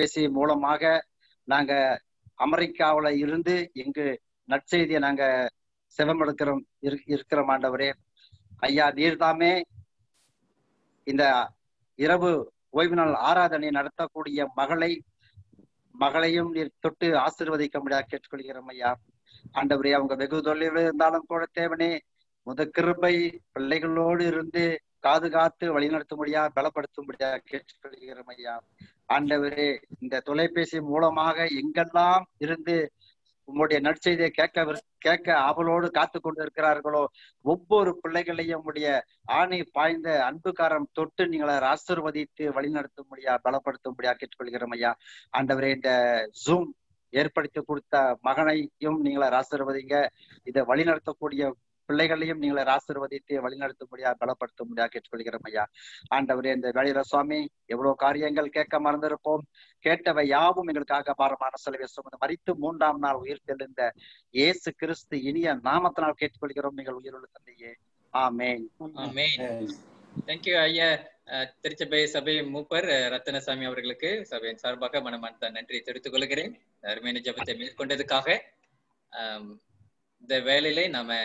தொலைபேசி மூலமாக நாங்க அமெரிக்காவுல இருந்து இங்கு நற்செய்தியை நாங்க செவமெடுக்கிறோம் இரு- இருக்கிறோம் ஆண்டவரே. ஐயா நீர்தாமே இந்த இரவு ஓய்வு நாள் ஆராதனை நடத்தக்கூடிய மகளை மகளையும் நீர் தொட்டு ஆசீர்வதிக்க முடியாது கேட்டுக்கொள்கிறோம் ஐயா. ஆண்டவரே அவங்க வெகு தொலைவில் இருந்தாலும் கூட தேவனே முத கிருபை பிள்ளைகளோடு இருந்து காது காத்து வழிநடத்த முடியா பலப்படுத்த முடியா கேட்டுக்கொள்கிறோம் ஐயா. ஆண்டவரே இந்த தொலைபேசி மூலமாக எங்கெல்லாம் இருந்து உங்களுடைய நற்செய்தியை கேட்க கேட்க ஆவலோடு காத்து கொண்டு இருக்கிறார்களோ ஒவ்வொரு பிள்ளைகளையும் உடைய ஆணை பாய்ந்த அன்புக்காரம் தொட்டு நீங்களை ஆசிர்வதித்து வழிநடத்தும் முடியா முடியா கேட்டுக்கொள்கிறோம் ஐயா. ஆண்டவரே இந்த ஜூம் ஏற்படுத்தி கொடுத்த மகனையும் நீங்களை ஆசிர்வதிங்க. இதை வழிநடத்தக்கூடிய பிள்ளைகளையும் நீங்களை ஆசிர்வதித்து வழிநடத்த முடியா பலப்படுத்த முடியா கேட்டுக்கொள்கிறோம் ஐயா. ஆண்டவரே இந்த வேலையில சுவாமி எவ்வளவு காரியங்கள் கேட்க மறந்திருப்போம். கேட்டவை யாவும் எங்களுக்காக பாரமான செலவை சுமந்து மறித்து மூன்றாம் நாள் உயிர் தெளிந்த இயேசு கிறிஸ்து இனிய நாமத்தினால் கேட்டுக்கொள்கிறோம். நீங்கள் உயிருள்ள தந்தையே. ஆமேன். தேங்க்யூ ஐயா. திருச்சபை சபை மூப்பர் ரத்தனசாமி ரத்தினசாமி அவர்களுக்கு சபையின் சார்பாக மனமார்ந்த நன்றி தெரிவித்துக் கொள்கிறேன். அருமையான ஜபத்தை மேற்கொண்டதுக்காக இந்த வேலையிலே நாம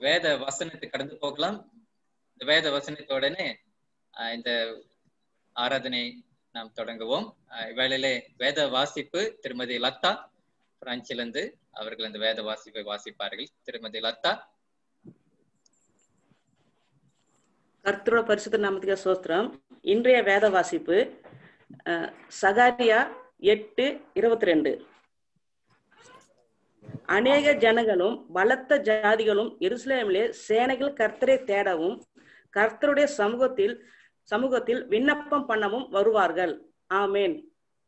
வேத வசனத்தை கடந்து போகலாம். இந்த வேத வசனத்துடனே இந்த ஆராதனை நாம் தொடங்குவோம். அஹ், இவ்வேளையிலே வேத வாசிப்பு திருமதி லத்தா பிரான்சிலிருந்து அவர்கள் இந்த வேத வாசிப்பை வாசிப்பார்கள். திருமதி லதா கர்த்தரோட பரிசுத்த நாமத்துக்கு சோத்திரம் இன்றைய வேத வாசிப்பு சகாரியா எட்டு இருபத்தி ரெண்டு. அநேக ஜனங்களும் பலத்த ஜாதிகளும் எருசலேமிலே சேனைகள் கர்த்தரை தேடவும் கர்த்தருடைய சமூகத்தில் சமூகத்தில் விண்ணப்பம் பண்ணவும் வருவார்கள். ஆமேன்.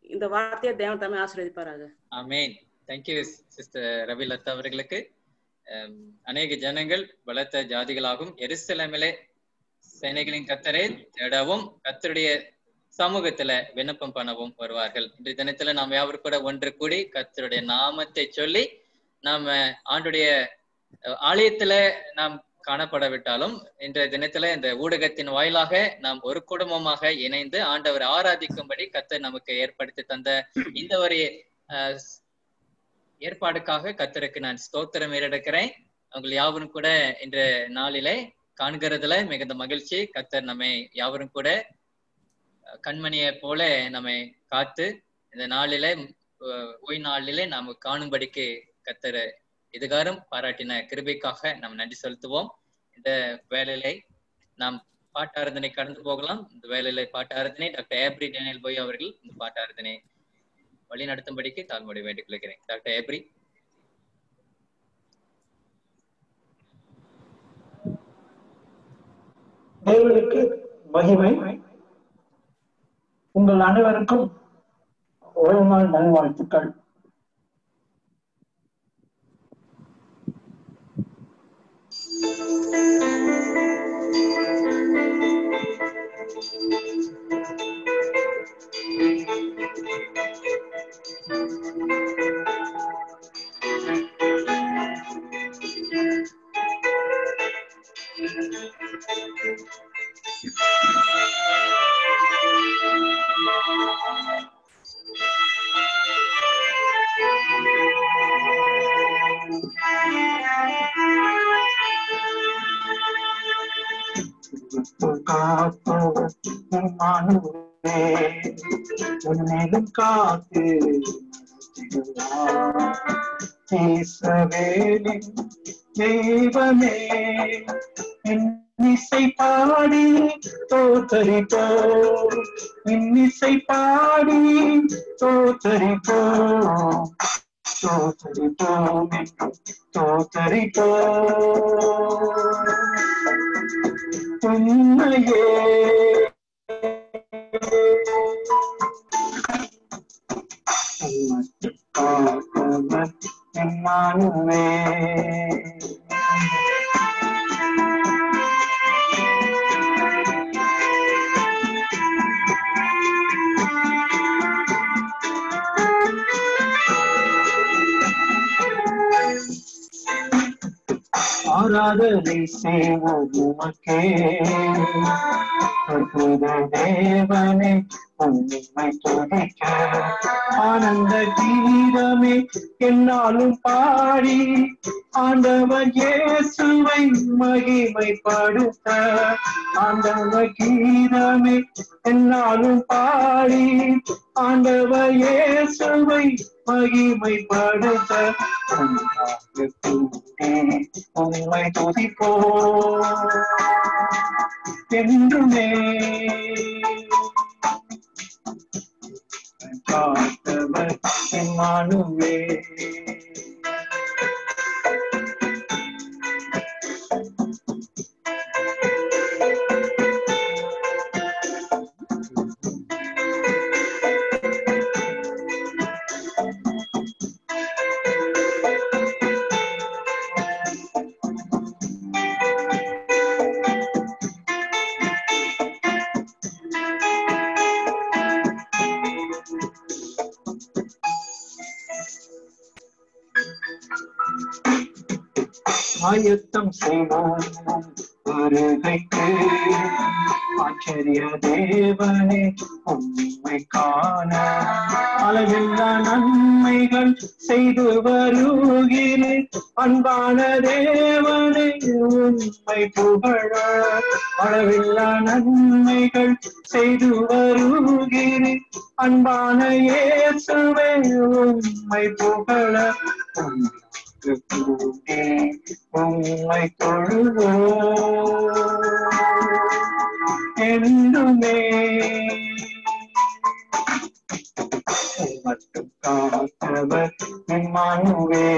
இந்த வார்த்தையை தேவன் தமிழ் ஆசீர்வதிப்பாராக. ஆமேன். Thank you sister Ravi Latha அவர்களுக்கு. அநேக ஜனங்கள் பலத்த ஜாதிகளாகும் எருசலேமிலே சேனைகளின் கத்தரை தேடவும் கத்தருடைய சமூகத்துல விண்ணப்பம் பண்ணவும் வருவார்கள். இன்றைய தினத்துல நாம் யாவரும் கூட ஒன்று கூடி கத்தருடைய நாமத்தை சொல்லி நாம ஆண்டுடைய ஆலயத்துல நாம் காணப்படவிட்டாலும் இன்றைய தினத்துல இந்த ஊடகத்தின் வாயிலாக நாம் ஒரு குடும்பமாக இணைந்து ஆண்டவர் ஆராதிக்கும்படி கத்தர் நமக்கு ஏற்படுத்தி தந்த இந்த ஒரு ஏற்பாடுக்காக கத்தருக்கு நான் ஸ்தோத்திரம் ஏறெடுக்கிறேன். உங்கள் யாவரும் கூட இன்ற நாளிலே காண்கிறதுல மிகுந்த மகிழ்ச்சி. கத்தர் நம்மை யாவரும் கூட கண்மணியை போல நம்மை காத்து இந்த நாளிலே ஓய் நாளிலே நாம் காணும்படிக்கு கத்தர் இதுகாரம் பாராட்டின கிருபைக்காக நாம் நன்றி செலுத்துவோம். இந்த வேலையிலே நாம் பாட்டாரதனை கடந்து போகலாம். இந்த வேலையில பாட்டாரதனை டாக்டர் ஏப்ரி டேனியல் போய் அவர்கள் இந்த பாட்டாரதனை வழி நடத்தும்படிக்கு தாழ்மொழி வேண்டிக் கொள்கிறேன் டாக்டர் ஏப்ரி. தேவனுக்கு மகிமை. உங்கள் அனைவருக்கும் ஒரு நாள் நல்வாழ்த்துக்கள். Thank you. காத்து பேசவேலின் தெய்வமே இன்னிசை பாடி தோத்தரிப்போ இன்னிசை பாடி தோத்தரிப்போ தோத்தரிப்போ தோத்தரிப்போ உண்மையே Emmanuel. ஆராதனை செய்வோம் உமக்கே அற்புத தேவனே உண்மை துதிக்க. ஆனந்த கீதமே என்னாலும் பாடி ஆண்டவர் இயேசுவை மகிமைப்படுத்த. ஆண்டவர் கீதமே என்னாலும் பாடி ஆண்டவர் இயேசுவை மகிமைப்படுத்த ஒன்றாக உண்மை துதிப்போ. என்றுமே காத்தவர் மானுவே ஆயத்தம் செய்வோம் வருகைக்கு ஆச்சரிய தேவனே உண்மை காண. அளவில்லா நன்மைகள் செய்து வருகிறேன் அன்பான தேவனே உண்மை புகழ. அளவில்லா நன்மைகள் செய்து வருகிறேன் அன்பான இயேசுவே உண்மை புகழ. கூடி உம்மை தொழுவோ என்றுமே மட்டும் காத்தவர் எம்மானுவே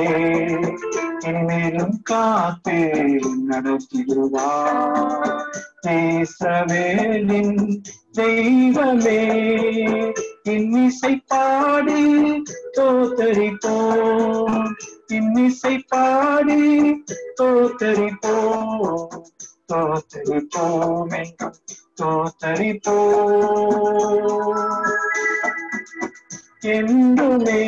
இனிமேலும் காத்தே நடத்திடுவார் தேசவேலின் தெய்வமே. இன்னிசை பாடி தோத்தரிப்போம். இன்னிசை பாடி தோத்தரிப்போம். தோத்தரிப்போம் என்றும் தோத்தரிப்போம். என்றுமே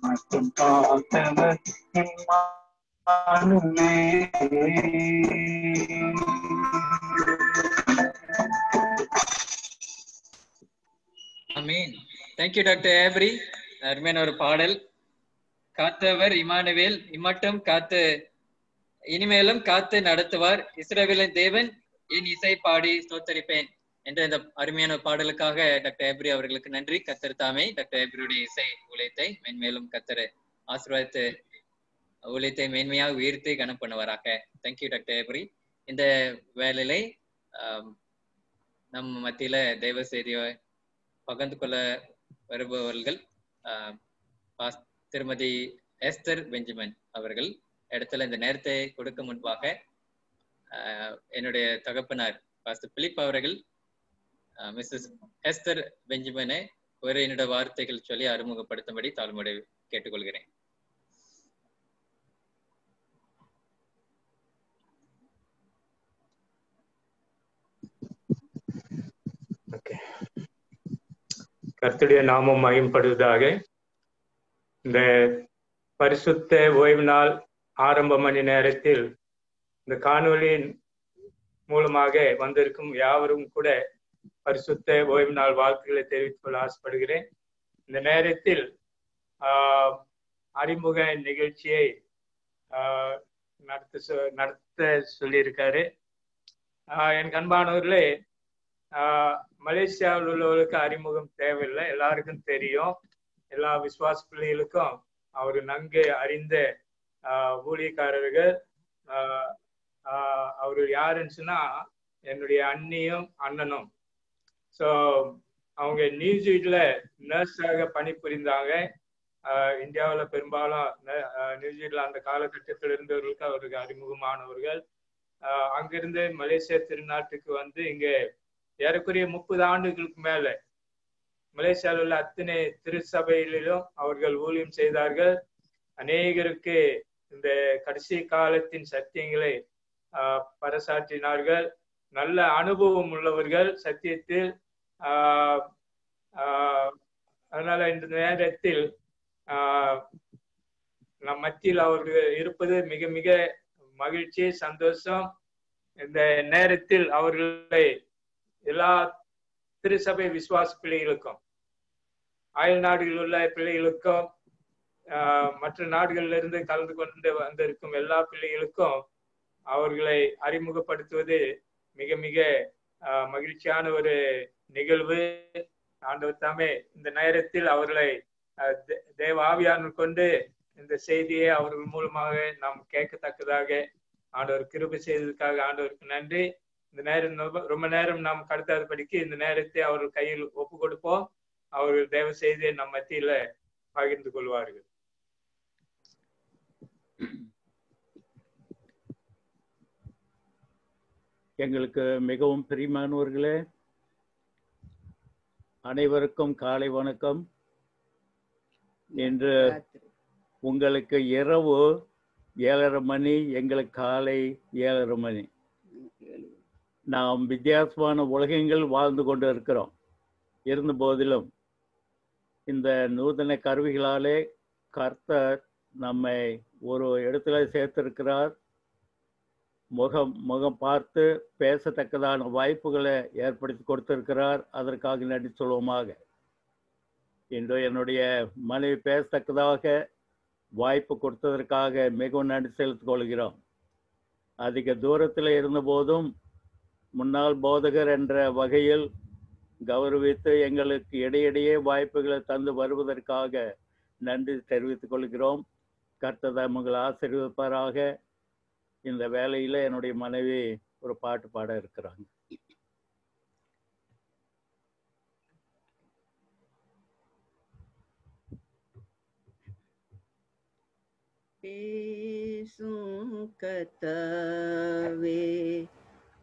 மட்டும் பார்த்தவர் இம்மானுமே அமீன் தேங்க்யூ டாக்டர் ஏப்ரி அருமையான ஒரு பாடல். காத்தவர் இமானுவேல் இம்மட்டும் காத்து இனிமேலும் காத்து நடத்துவார். இஸ்ரவேலின் தேவன் என் இசை பாடி ஸ்தோத்தரிப்பேன் என்ற இந்த அருமையான பாடலுக்காக டாக்டர் ஏப்ரி அவர்களுக்கு நன்றி. கத்தர் தாமே டாக்டர் ஏப்ரியுடைய இசை ஊழியத்தை மென்மேலும் கத்தர் ஆசீர்வாதத்து ஊழியத்தை மேன்மையாக உயர்த்தி கனம் பண்ணுவாராக. தேங்க்யூ டாக்டர் ஏப்ரி இந்த வேலையில நம் மத்தியில தெய்வ செய்தியை பகிர்ந்து கொள்ள வருபவர்கள் பாஸ்- திருமதி எஸ்தர் பெஞ்சமின் அவர்கள் இடத்துல இந்த நேரத்தை கொடுக்க முன்பாக என்னுடைய தகப்பனார் பாஸ்டர் பிலிப் அவர்கள் மிஸ்ஸஸ் எஸ்தர் பெஞ்சமினை ஒரு என்னோட வார்த்தைகள் சொல்லி அறிமுகப்படுத்தும்படி தாழ்மொழி கேட்டுக்கொள்கிறேன். கர்த்துடைய நாமம் மயம்படுவதாக இந்த பரிசுத்த ஓய்வு நாள் ஆரம்ப மணி நேரத்தில் இந்த காணொளியின் மூலமாக வந்திருக்கும் யாவரும் கூட பரிசுத்த ஓய்வு நாள் வாழ்த்துக்களை தெரிவித்துக் கொள்ள ஆசைப்படுகிறேன். இந்த நேரத்தில் ஆஹ், அறிமுக நிகழ்ச்சியை ஆஹ், நடத்த சொ- நடத்த சொல்லியிருக்காரு. என் அன்பானவர்களே மலேசியாவில் உள்ளவர்களுக்கு அறிமுகம் தேவையில்லை. எல்லாருக்கும் தெரியும். எல்லா விசுவாச பிள்ளைகளுக்கும் அவர் நன்கு அறிந்த ஆஹ் ஊழியக்காரர்கள். ஆஹ் ஆஹ் அவர்கள் யாருன்னு சொன்னா என்னுடைய அண்ணியும் அண்ணனும். ஸோ அவங்க நியூசிலாண்டில் நர்ஸாக பணிபுரிந்தாங்க. இந்தியாவில் பெரும்பாலும் ந- நியூசிலாந்து அந்த காலகட்டத்தில் இருந்தவர்களுக்கு அவருக்கு அறிமுகமானவர்கள். ஆஹ் அங்கிருந்து மலேசியா திருநாட்டுக்கு வந்து இங்கே ஏறக்குறைய முப்பது ஆண்டுகளுக்கு மேல மலேசியாவில் உள்ள அத்தனை திருச்சபைகளிலும் அவர்கள் ஊழியம் செய்தார்கள். அநேகருக்கு இந்த கடைசி காலத்தின் சத்தியங்களை ஆஹ், பறைசாற்றினார்கள் நல்ல அனுபவம் உள்ளவர்கள் சத்தியத்தில். ஆஹ், ஆஹ், அதனால இந்த நேரத்தில் ஆஹ், நம் மத்தியில் அவர்கள் இருப்பது மிக மிக மகிழ்ச்சி சந்தோஷம். இந்த நேரத்தில் அவர்களை எல்லா திருசபை விசுவாச பிள்ளைகளுக்கும் அயல் நாடுகளில் உள்ள பிள்ளைகளுக்கும் ஆஹ், மற்ற நாடுகளிலிருந்து இருந்து கலந்து கொண்டு வந்திருக்கும் எல்லா பிள்ளைகளுக்கும் அவர்களை அறிமுகப்படுத்துவது மிக மிக மகிழ்ச்சியான ஒரு நிகழ்வு. ஆண்டவர் தாமே இந்த நேரத்தில் அவர்களை தே- தேவ ஆவியான கொண்டு இந்த செய்தியை அவர்கள் மூலமாக நாம் கேட்கத்தக்கதாக ஆண்டவர் கிருபை செய்ததுக்காக ஆண்டவருக்கு நன்றி. இந்த நேரம் ரொம்ப- ரொம்ப நேரம் நாம் கடத்தாதபடிக்கு இந்த நேரத்தை அவர்கள் கையில் ஒப்பு கொடுப்போம் அவர்கள் தயவு செய்து நம் மத்தியில பகிர்ந்து கொள்வார்கள். எங்களுக்கு மிகவும் பிரியமானவர்களே அனைவருக்கும் காலை வணக்கம். இன்று உங்களுக்கு இரவு ஏழரை மணி எங்களுக்கு காலை ஏழரை மணி. நாம் வித்தியாசமான உலகங்கள் வாழ்ந்து கொண்டு இருக்கிறோம் இருந்த போதிலும் இந்த நூதன கருவிகளாலே கர்த்தர் நம்மை ஒரு இடத்துல சேர்த்திருக்கிறார். முகம் முகம் பார்த்து பேசத்தக்கதான வாய்ப்புகளை ஏற்படுத்தி கொடுத்திருக்கிறார். அதற்காக நன்றி சொல்வோமாக. இன்று என்னுடைய மனைவி பேசத்தக்கதாக வாய்ப்பு கொடுத்ததற்காக மிகவும் நன்றி செலுத்திக் கொள்கிறோம். அதிக தூரத்தில் இருந்தபோதும் முன்னாள் போதகர் என்ற வகையில் கௌரவித்து எங்களுக்கு இடையிடையே வாய்ப்புகளை தந்து வருவதற்காக நன்றி தெரிவித்துக் கொள்கிறோம். கர்த்ததாம் உங்களை ஆசீர்வதிப்பாராக. இந்த வேலையில என்னுடைய மனைவி ஒரு பாட்டு பாட இருக்கிறாங்க. பேசும் கத்தாவே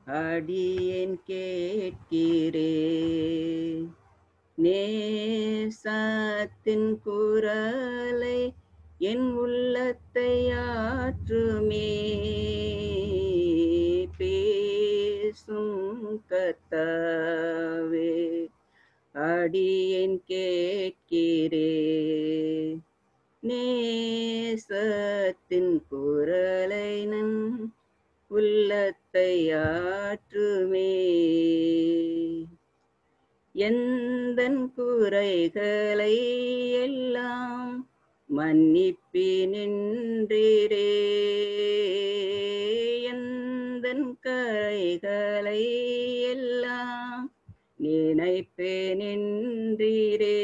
அடியேன் கேட்கிறே. நேசத்தின் குரலை என் உள்ளத்தை ஆற்றுமே. பேசும் கத்தாவே அடியேன் கேட்கிறே. நேசத்தின் குரலை நன் உள்ளத்தை ஆற்றுமே. எந்த குறைகளை எல்லாம் மன்னிப்பி நின்றீரே. எந்த கரைகளை எல்லாம் நினைப்பே நின்றீரே.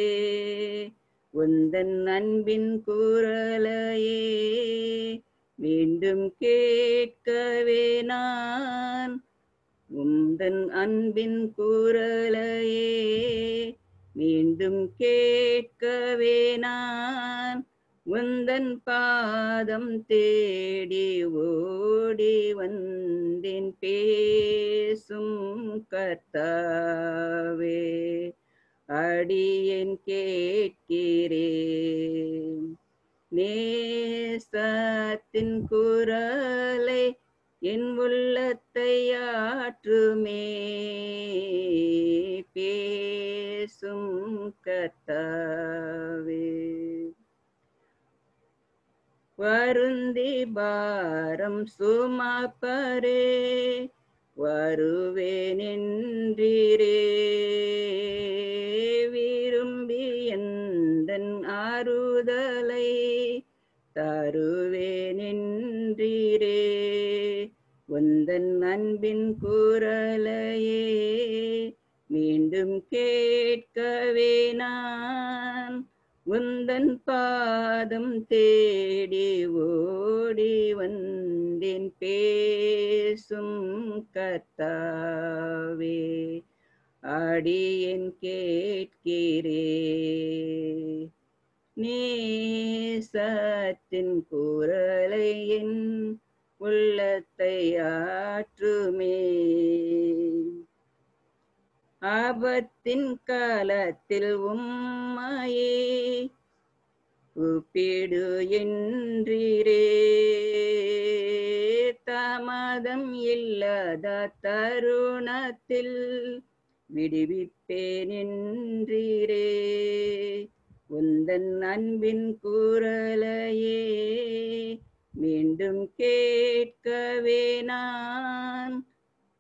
உந்தன் அன்பின் குரலையே மீண்டும் கேட்கவே நான். உந்தன் அன்பின் குரலையே மீண்டும் கேட்கவே நான். உந்தன் பாதம் தேடி ஓடி வந்தேன் பேசும் கர்த்தாவே. அடியேன் கேட்கிறேன். நேசத்தின் குரலை என் உள்ளத்தை ஆற்றுமே. பேசும் கத்தாவே வருந்தி பாரம் சுமப்பரே. வருவேனென்றீரே. விரும்பி எந்தன் ஆறுதலை தருவேனென்றீரே. உந்தன் அன்பின் குரலையே மீண்டும் கேட்கவே நான் உந்தன் பாதம் தேடி ஓடி வந்தேன் பேசும் கத்தாவே அடியேன் கேட்கிறே. நேசத்தின் குரலையின் உள்ளத்தை ஆற்றுமே. ஆபத்தின் காலத்தில் உம்மையே கூப்பிடு என்றீரே. தாமதம் இல்லாத தருணத்தில் விடுவிப்பேன் என்றீரே. உந்தன் அன்பின் குரலையே மீண்டும் கேட்கவே நான்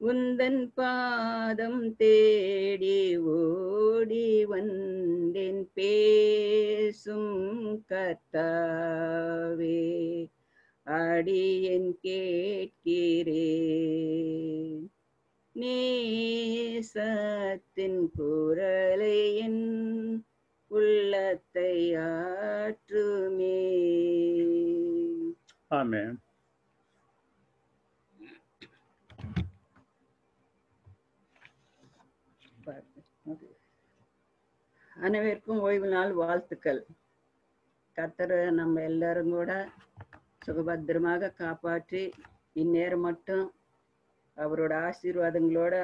உந்தன் பாதம் தேடி ஓடி வந்தேன் பேசும் கத்தாவே அடியன் கேட்கிறேன் நேசத்தின் குரலையின் உள்ளத்தை ஆற்றுமே. ஆமென். அனைவருக்கும் ஓய்வு நாள் வாழ்த்துக்கள். கத்தர் நம்ம எல்லாரும் கூட சுகபத்திரமாக காப்பாற்றி இந்நேரம் மட்டும் அவரோட ஆசீர்வாதங்களோட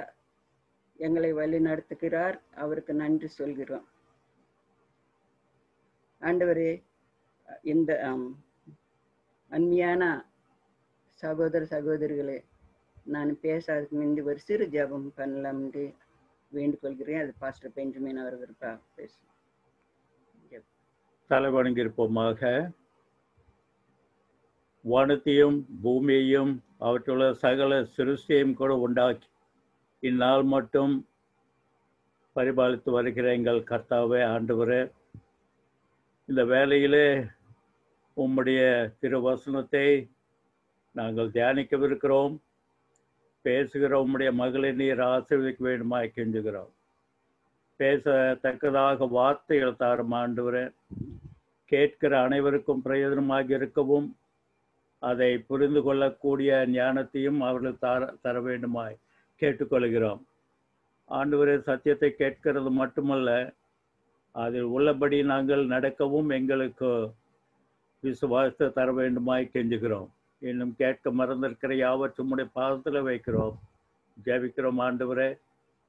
எங்களை வழி நடத்துகிறார். அவருக்கு நன்றி சொல்கிறோம். ஆண்டவரே இந்த அன்மையான சகோதர சகோதரிகளே நான் பேசாததுக்கு முந்தி ஒரு சிறு ஜெபம் பண்ணலாம் வேண்டுகொள்கிறேன். அது பாஸ்டர் பெஞ்சமின் அவர்கள் பேசும் பேசு தலை வணங்கியிருப்போமாக வானத்தையும் பூமியையும் அவற்றுள்ள சகல சிருஷ்டியையும் கூட உண்டாக்கி இந்நாள் மட்டும் பரிபாலித்து வருகிற எங்கள் கர்த்தாவே ஆண்டவரே இந்த வேலையிலே உம்முடைய திருவசனத்தை நாங்கள் தியானிக்கவிருக்கிறோம். பேசுகிற உம்முடைய மகளை நீர் ஆசீர்வதிக்க வேண்டுமாய் கெஞ்சுகிறோம் பேசத்தக்கதாக வார்த்தைகள் தாரும் ஆண்டவரே கேட்கிற அனைவருக்கும் பிரயோஜனமாக இருக்கவும் அதை புரிந்து கொள்ளக்கூடிய ஞானத்தையும் அவர்கள் தர தர வேண்டுமாய் கேட்டுக்கொள்கிறோம். ஆண்டவரே சத்தியத்தை கேட்கிறது மட்டுமல்ல அதில் உள்ளபடி நாங்கள் நடக்கவும் எங்களுக்கு விசுவாசத்தை தர வேண்டுமாய் கெஞ்சுகிறோம். இன்னும் கேட்க மறந்திருக்கிற யாவற்றும் உடைய பாதத்தில் வைக்கிறோம். ஜெபிக்கிறோம் ஆண்டவரே.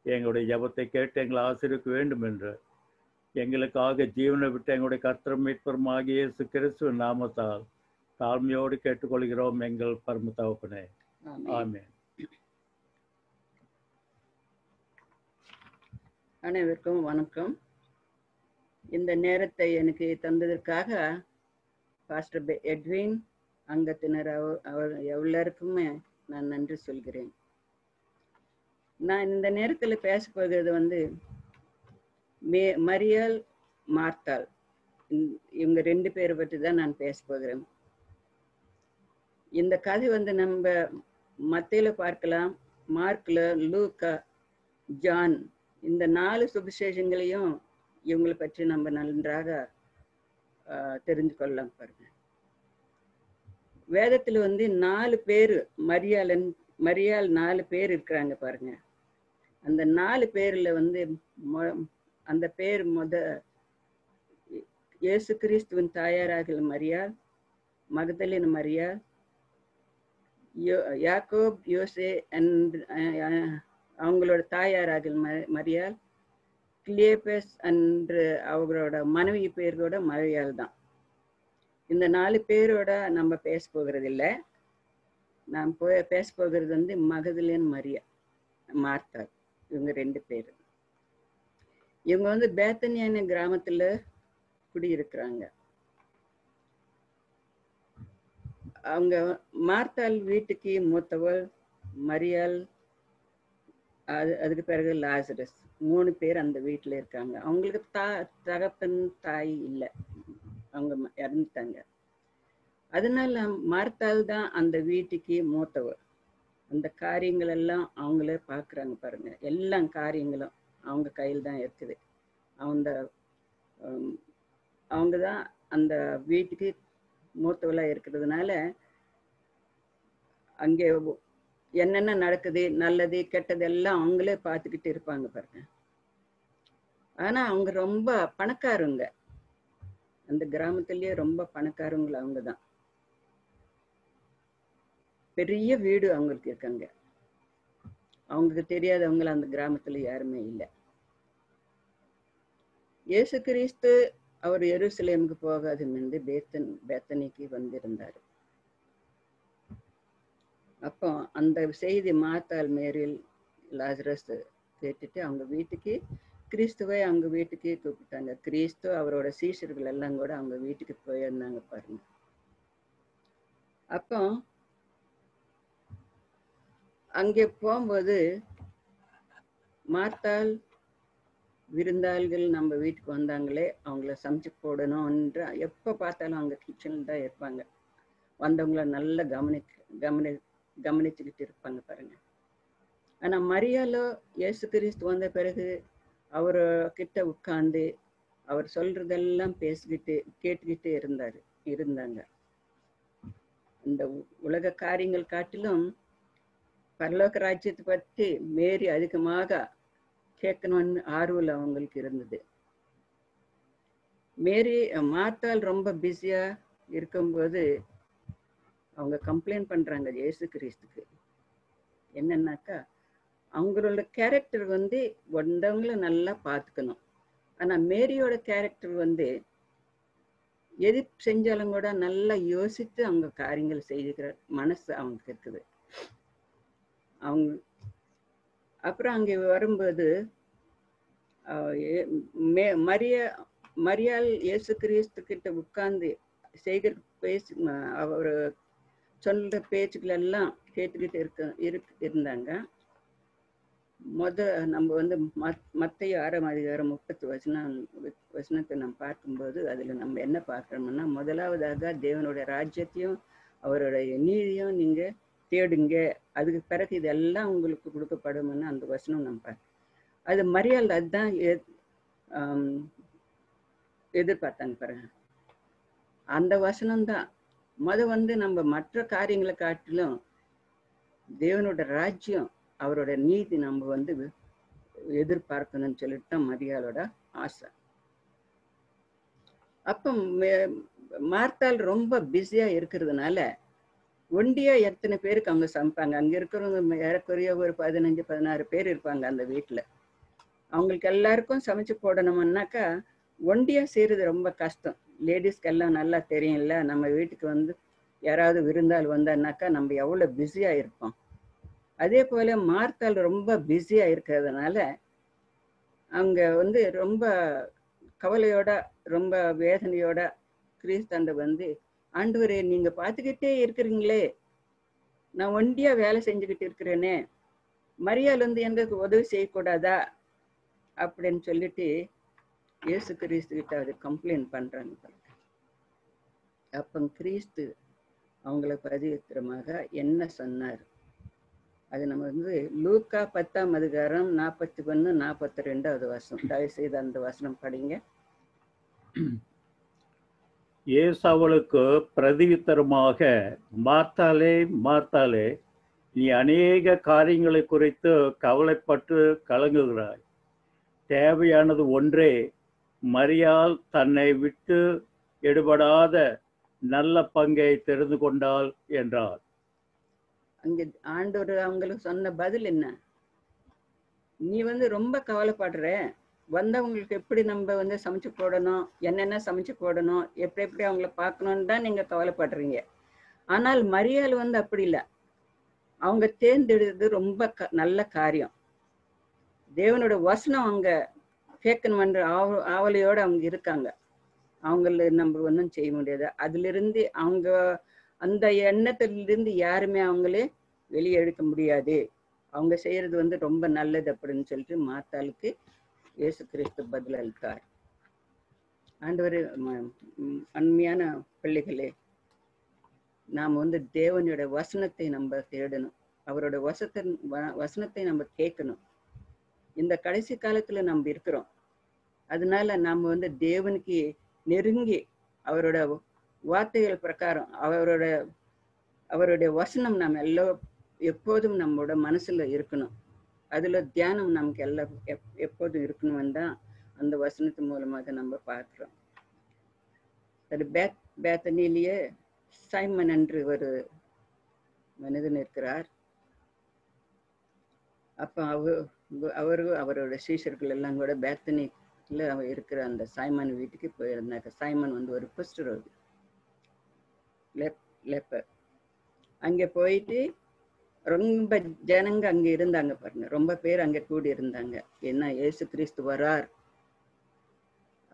எங்களுடைய ஜெபத்தை கேட்டு எங்களை ஆசிரிக்க வேண்டும் என்று எங்களுக்காக ஜீவனை விட்டு எங்களுடைய கர்த்தரும் மீட்பரும் ஆகிய இயேசு கிறிஸ்துவின் நாமத்தால் தாழ்மையோடு கேட்டுக்கொள்கிறோம் எங்கள் பரம தகப்பனே. ஆமென். ஆமென். அனைவருக்கும் வணக்கம். இந்த நேரத்தை எனக்கு தந்ததற்காக பாஸ்டர் எட்வின் அங்கத்தினர் அவ- அவர் எல்லாருக்குமே நான் நன்றி சொல்கிறேன். நான் இந்த நேரத்தில் பேச போகிறது வந்து மே மரியல் மார்த்தாள். இவங்க ரெண்டு பேரை பற்றி தான் நான் பேச போகிறேன். இந்த கதை வந்து நம்ம மத்தியில பார்க்கலாம். மார்க்ல லூக்கா ஜான் இந்த நாலு சுபிசேஷங்களையும் இவங்களை பற்றி நம்ம நன்றாக தெரிஞ்சு கொள்ளலாம் பாருங்க. வேதத்துல வந்து நாலு பேர் மரியாளன் மரியாள் நாலு பேர் இருக்கிறாங்க பாருங்க. அந்த நாலு பேர்ல வந்து மொ- அந்த பேர் முத இயேசு கிறிஸ்துவின் தாயாராகிய மரியாள் மகதலின் மரியாள் யோ- யாக்கோப் யோசே and, அவங்களோட தாயாராகிய மரியாள் கிளியபஸ் அன்று அவங்களோட மனைவி பேர்களோட மரியாள் தான் இந்த நாலு பேரோட நம்ம பேச போகிறது இல்லை நாம் போய் பேச போகிறது வந்து மகதலின் மரியா மார்த்தார் இவங்க ரெண்டு பேர். இவங்க வந்து பேத்தனியான கிராமத்துல குடியிருக்கிறாங்க. அவங்க மார்த்தாள் வீட்டுக்கு மூத்தவள் மரியாள் அது அதுக்கு பிறகு லாசரஸ். மூணு பேர் அந்த வீட்டில் இருக்காங்க. அவங்களுக்கு தா தகப்பன் தாய் இல்லை. அவங்க ம- இறந்துட்டாங்க. அதனால மார்த்தால் தான் அந்த வீட்டுக்கு மூத்தவர். அந்த காரியங்கள் எல்லாம் அவங்களே பார்க்குறாங்க பாருங்க. எல்லா காரியங்களும் அவங்க கையில் தான் இருக்குது. அந்த அவங்க தான் அந்த வீட்டுக்கு மூத்தவளாக இருக்கிறதுனால அங்கே என்னென்ன நடக்குது நல்லது கெட்டது எல்லாம் அவங்களே பார்த்துக்கிட்டு இருப்பாங்க பாருங்க. ஆனால் அவங்க ரொம்ப பணக்காரங்க. அந்த கிராமத்திலேயே ரொம்ப பணக்காரங்க அவங்க தான் பெரிய வீடு அவங்களுக்கு இருக்காங்க. அவங்களுக்கு தெரியாதவங்கள அந்த கிராமத்துல யாருமே இல்லை. இயேசு கிறிஸ்து அவர் எருசலேமுக்கு போகாது முன்பு பேத்தன் பேத்தனிக்கு வந்திருந்தார். அப்போ அந்த செய்தி மாத்தாள் மேரில் லாசரஸ் கேட்டுட்டு அவங்க வீட்டுக்கு கிறிஸ்துவை அவங்க வீட்டுக்கே கூப்பிட்டாங்க. கிறிஸ்து அவரோட சீஷர்கள் எல்லாம் கூட அவங்க வீட்டுக்கு போயிருந்தாங்க பாருங்க. அப்போ அங்கே போகும்போது மார்த்தால் விருந்தாளிகள் நம்ம வீட்டுக்கு வந்தாங்களே அவங்கள சமைச்சு போடணும்ன்ற எப்போ பார்த்தாலும் அவங்க கிச்சனில் தான் இருப்பாங்க. வந்தவங்கள நல்லா கவனி கவனி கவனிச்சுக்கிட்டு இருப்பாங்க பாருங்க. ஆனால் மரியாலோ இயேசு கிறிஸ்து வந்த பிறகு அவர் கிட்ட உட்காந்து அவர் சொல்றதெல்லாம் பேசிக்கிட்டு கேட்டுக்கிட்டு இருந்தாரு இருந்தாங்க. இந்த உலக காரியங்கள் காட்டிலும் பரலோக ராஜ்யத்தை பற்றி மேரி அதிகமாக கேட்கணும்னு ஆர்வல் அவங்களுக்கு இருந்தது. மேரி மாத்தால் ரொம்ப பிஸியா இருக்கும்போது அவங்க கம்ப்ளைண்ட் பண்றாங்க இயேசு கிறிஸ்துக்கு. என்னன்னாக்கா அவங்களோட கேரக்டர் வந்து வந்தவங்கள நல்லா பார்த்துக்கணும். ஆனால் மேரியோட கேரக்டர் வந்து எது செஞ்சாலும் கூட நல்லா யோசித்து அவங்க காரியங்கள் செய்துக்கிற மனசு அவங்களுக்கு இருக்குது. அவங்க அப்புறம் அங்கே வரும்போது மே- மரிய மரியாள் இயேசு கிறிஸ்து கிட்ட உட்கார்ந்து செய்கிற பேச்சு அவர் சொல்ற பேச்சுக்கள் எல்லாம் கேட்டுக்கிட்டு இருக்க இருக்கு இருந்தாங்க. முத நம்ம வந்து மத் மத்திய ஆறாம் அதிகாரம் முப்பத்து வசனம் வசனத்தை நம்ம பார்க்கும்போது அதில் நம்ம என்ன பார்க்குறோம்னா முதலாவதாக தேவனுடைய ராஜ்யத்தையும் அவருடைய நீதியும் நீங்கள் தேடுங்க. அதுக்கு பிறகு இதெல்லாம் உங்களுக்கு கொடுக்கப்படும்னு அந்த வசனம் நம்ம பார்க்க அது மரியாதை அதுதான் எதிர்பார்த்தாங்க பாருங்க. அந்த வசனம் தான் மொதல் வந்து நம்ம மற்ற காரியங்களை காட்டிலும் தேவனோட ராஜ்யம் அவரோட நீதி நம்ம வந்து எதிர்பார்க்கணும்னு சொல்லிட்டு தான் மரியாளோட ஆசை. அப்போ மே- ரொம்ப பிஸியா இருக்கிறதுனால ஒண்டியா எத்தனை பேருக்கு அவங்க சமைப்பாங்க? அங்க இருக்கிறவங்க ஏறக்குறைய ஒரு பதினஞ்சு பதினாறு பேர் இருப்பாங்க அந்த வீட்டுல அவங்களுக்கு எல்லாருக்கும் சமைச்சு போடணும்னாக்கா ஒண்டியா செய்யறது ரொம்ப கஷ்டம். லேடிஸ்க்கு எல்லாம் நல்லா தெரியும்ல நம்ம வீட்டுக்கு வந்து யாராவது விருந்தாள் வந்தான்னாக்கா நம்ம எவ்வளவு பிஸியா இருப்போம். அதே போல மார்த்தால் ரொம்ப பிஸியாக இருக்கிறதுனால அவங்க வந்து ரொம்ப கவலையோட ரொம்ப வேதனையோட கிறிஸ்தாண்ட வந்து ஆண்டவரே நீங்க பார்த்துக்கிட்டே இருக்கிறீங்களே. நான் ஒண்டியா வேலை செஞ்சுக்கிட்டு இருக்கிறேனே. மரியாள் வந்து எங்களுக்கு உதவி செய்யக்கூடாதா? அப்படின்னு சொல்லிட்டு இயேசு கிறிஸ்து கிட்ட அது கம்ப்ளைண்ட் பண்றாங்க பாருங்க. அப்ப கிறிஸ்து அவங்கள பதிவுத்திரமாக என்ன சொன்னார்? அது நம்ம வந்து லூக்கா பத்தாம் அதிகாரம் நாற்பத்தி ஒன்று நாற்பத்தி ரெண்டாவது வசனம். தயவு செய்து அந்த வசனம் படிங்க. இயேசு அவளுக்கு பிரதியுத்தரமாக மார்த்தாலே மார்த்தாலே நீ அநேக காரியங்களை குறித்து கவலைப்பட்டு கலங்குகிறாய். தேவையானது ஒன்றே மரியால் தன்னை விட்டு எடுபடாத நல்ல பங்கை தெரிந்து கொண்டாள் என்றார். அங்க ஆண்டவர் அவங்களுக்கு சொன்ன பதில் என்ன? நீ வந்து ரொம்ப கவலைப்படுற. வந்தவங்களுக்கு எப்படி நம்ம வந்து சமைச்சு போடணும்? என்னென்ன சமைச்சு போடணும்? எப்படி எப்படி அவங்கள பார்க்கணும்னு தான் நீங்க கவலைப்படுறீங்க. ஆனால் மரியாள் வந்து அப்படி இல்லை. அவங்க தேர்ந்தெடுத்தது ரொம்ப க- நல்ல காரியம். தேவனோட வசனம் அவங்க கேட்கணுமன்ற ஆவ ஆவலையோட அவங்க இருக்காங்க. அவங்கள நம்ம ஒன்றும் செய்ய முடியாது. அதுலேருந்து அவங்க அந்த எண்ணத்திலிருந்து யாருமே அவங்களே வெளியே எடுக்க முடியாது. அவங்க செய்யறது வந்து ரொம்ப நல்லது அப்படின்னு சொல்லிட்டு மாத்தாளுக்கு இயேசு கிறிஸ்து பதில் அளித்தார் ஆண்டவர் அண்மையான பிள்ளைகளே நாம் வந்து தேவனோட வசனத்தை நம்ம தேடணும். அவரோட வசத்தின் வ- வசனத்தை நம்ம கேட்கணும். இந்த கடைசி காலத்துல நம்ம இருக்கிறோம். அதனால நாம வந்து தேவனுக்கு நெருங்கி அவரோட வார்த்தைகள் பிரகாரம் அவரோட அவருடைய வசனம் நம்ம எல்லாம் எப்போதும் நம்மளோட மனசுல இருக்கணும். அதுல தியானம் நமக்கு எல்லாம் எப்போதும் இருக்கணும் தான் அந்த வசனத்து மூலமாக நம்ம பார்க்குறோம். அது பேத் பேத்தனிலேயே சைமன் என்று ஒரு மனிதன் இருக்கிறார். அப்போ அவ அவரு அவரோட சீஷர்கள் எல்லாம் கூட பேத்தனியில் அவர் இருக்கிற அந்த சைமன் வீட்டுக்கு போயிருந்தாங்க. சைமன் வந்து ஒரு குஷ்டரோகி லெப்பர் அங்க போயிட்டு ரொம்ப ஜனங்க அங்க இருந்தாங்க பாருங்க. ரொம்ப பேர் அங்க கூடி இருந்தாங்க என்ன ஏசு கிறிஸ்து வரார்.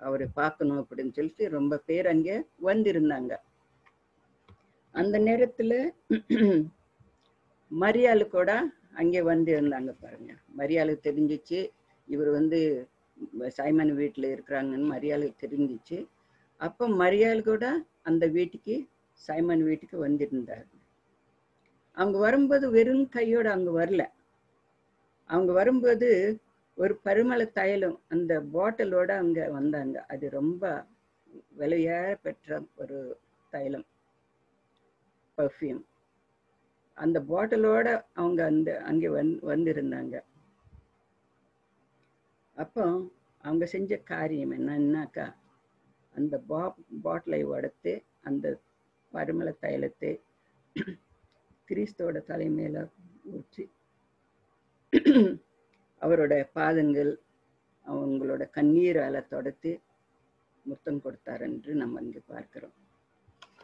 அவரை பார்க்கணும் அப்படின்னு சொல்லிட்டு ரொம்ப பேர் அங்க வந்திருந்தாங்க. அந்த நேரத்துல மரியாளு கூட அங்கே வந்து இருந்தாங்க பாருங்க. மரியாளுக்கு தெரிஞ்சிச்சு. இவர் வந்து சைமன் வீட்டில் இருக்கிறாங்கன்னு மரியாளுக்கு தெரிஞ்சிச்சு. அப்போ மரியாள் கூட அந்த வீட்டுக்கு சைமன் வீட்டுக்கு வந்திருந்தார். அவங்க வரும்போது வெறும் கையோடு அங்கே வரல. அவங்க வரும்போது ஒரு பருமலை தைலம் அந்த பாட்டிலோட அங்கே வந்தாங்க. அது ரொம்ப விலையேற பெற்ற ஒரு தைலம். பர்ஃப்யூம் அந்த பாட்டிலோட அவங்க அந்த அங்கே வந் வந்திருந்தாங்க. அப்போ அவங்க செஞ்ச காரியம் என்னன்னாக்கா அந்த பா பாட்டிலை உடத்து அந்த பருமள தைலத்தை கிறிஸ்தோட தலைமையில ஊற்றி அவரோட பாதங்கள் அவங்களோட கண்ணீரால தொடத்து முத்தம் கொடுத்தார் என்று நம்ம இங்கே பார்க்கிறோம்.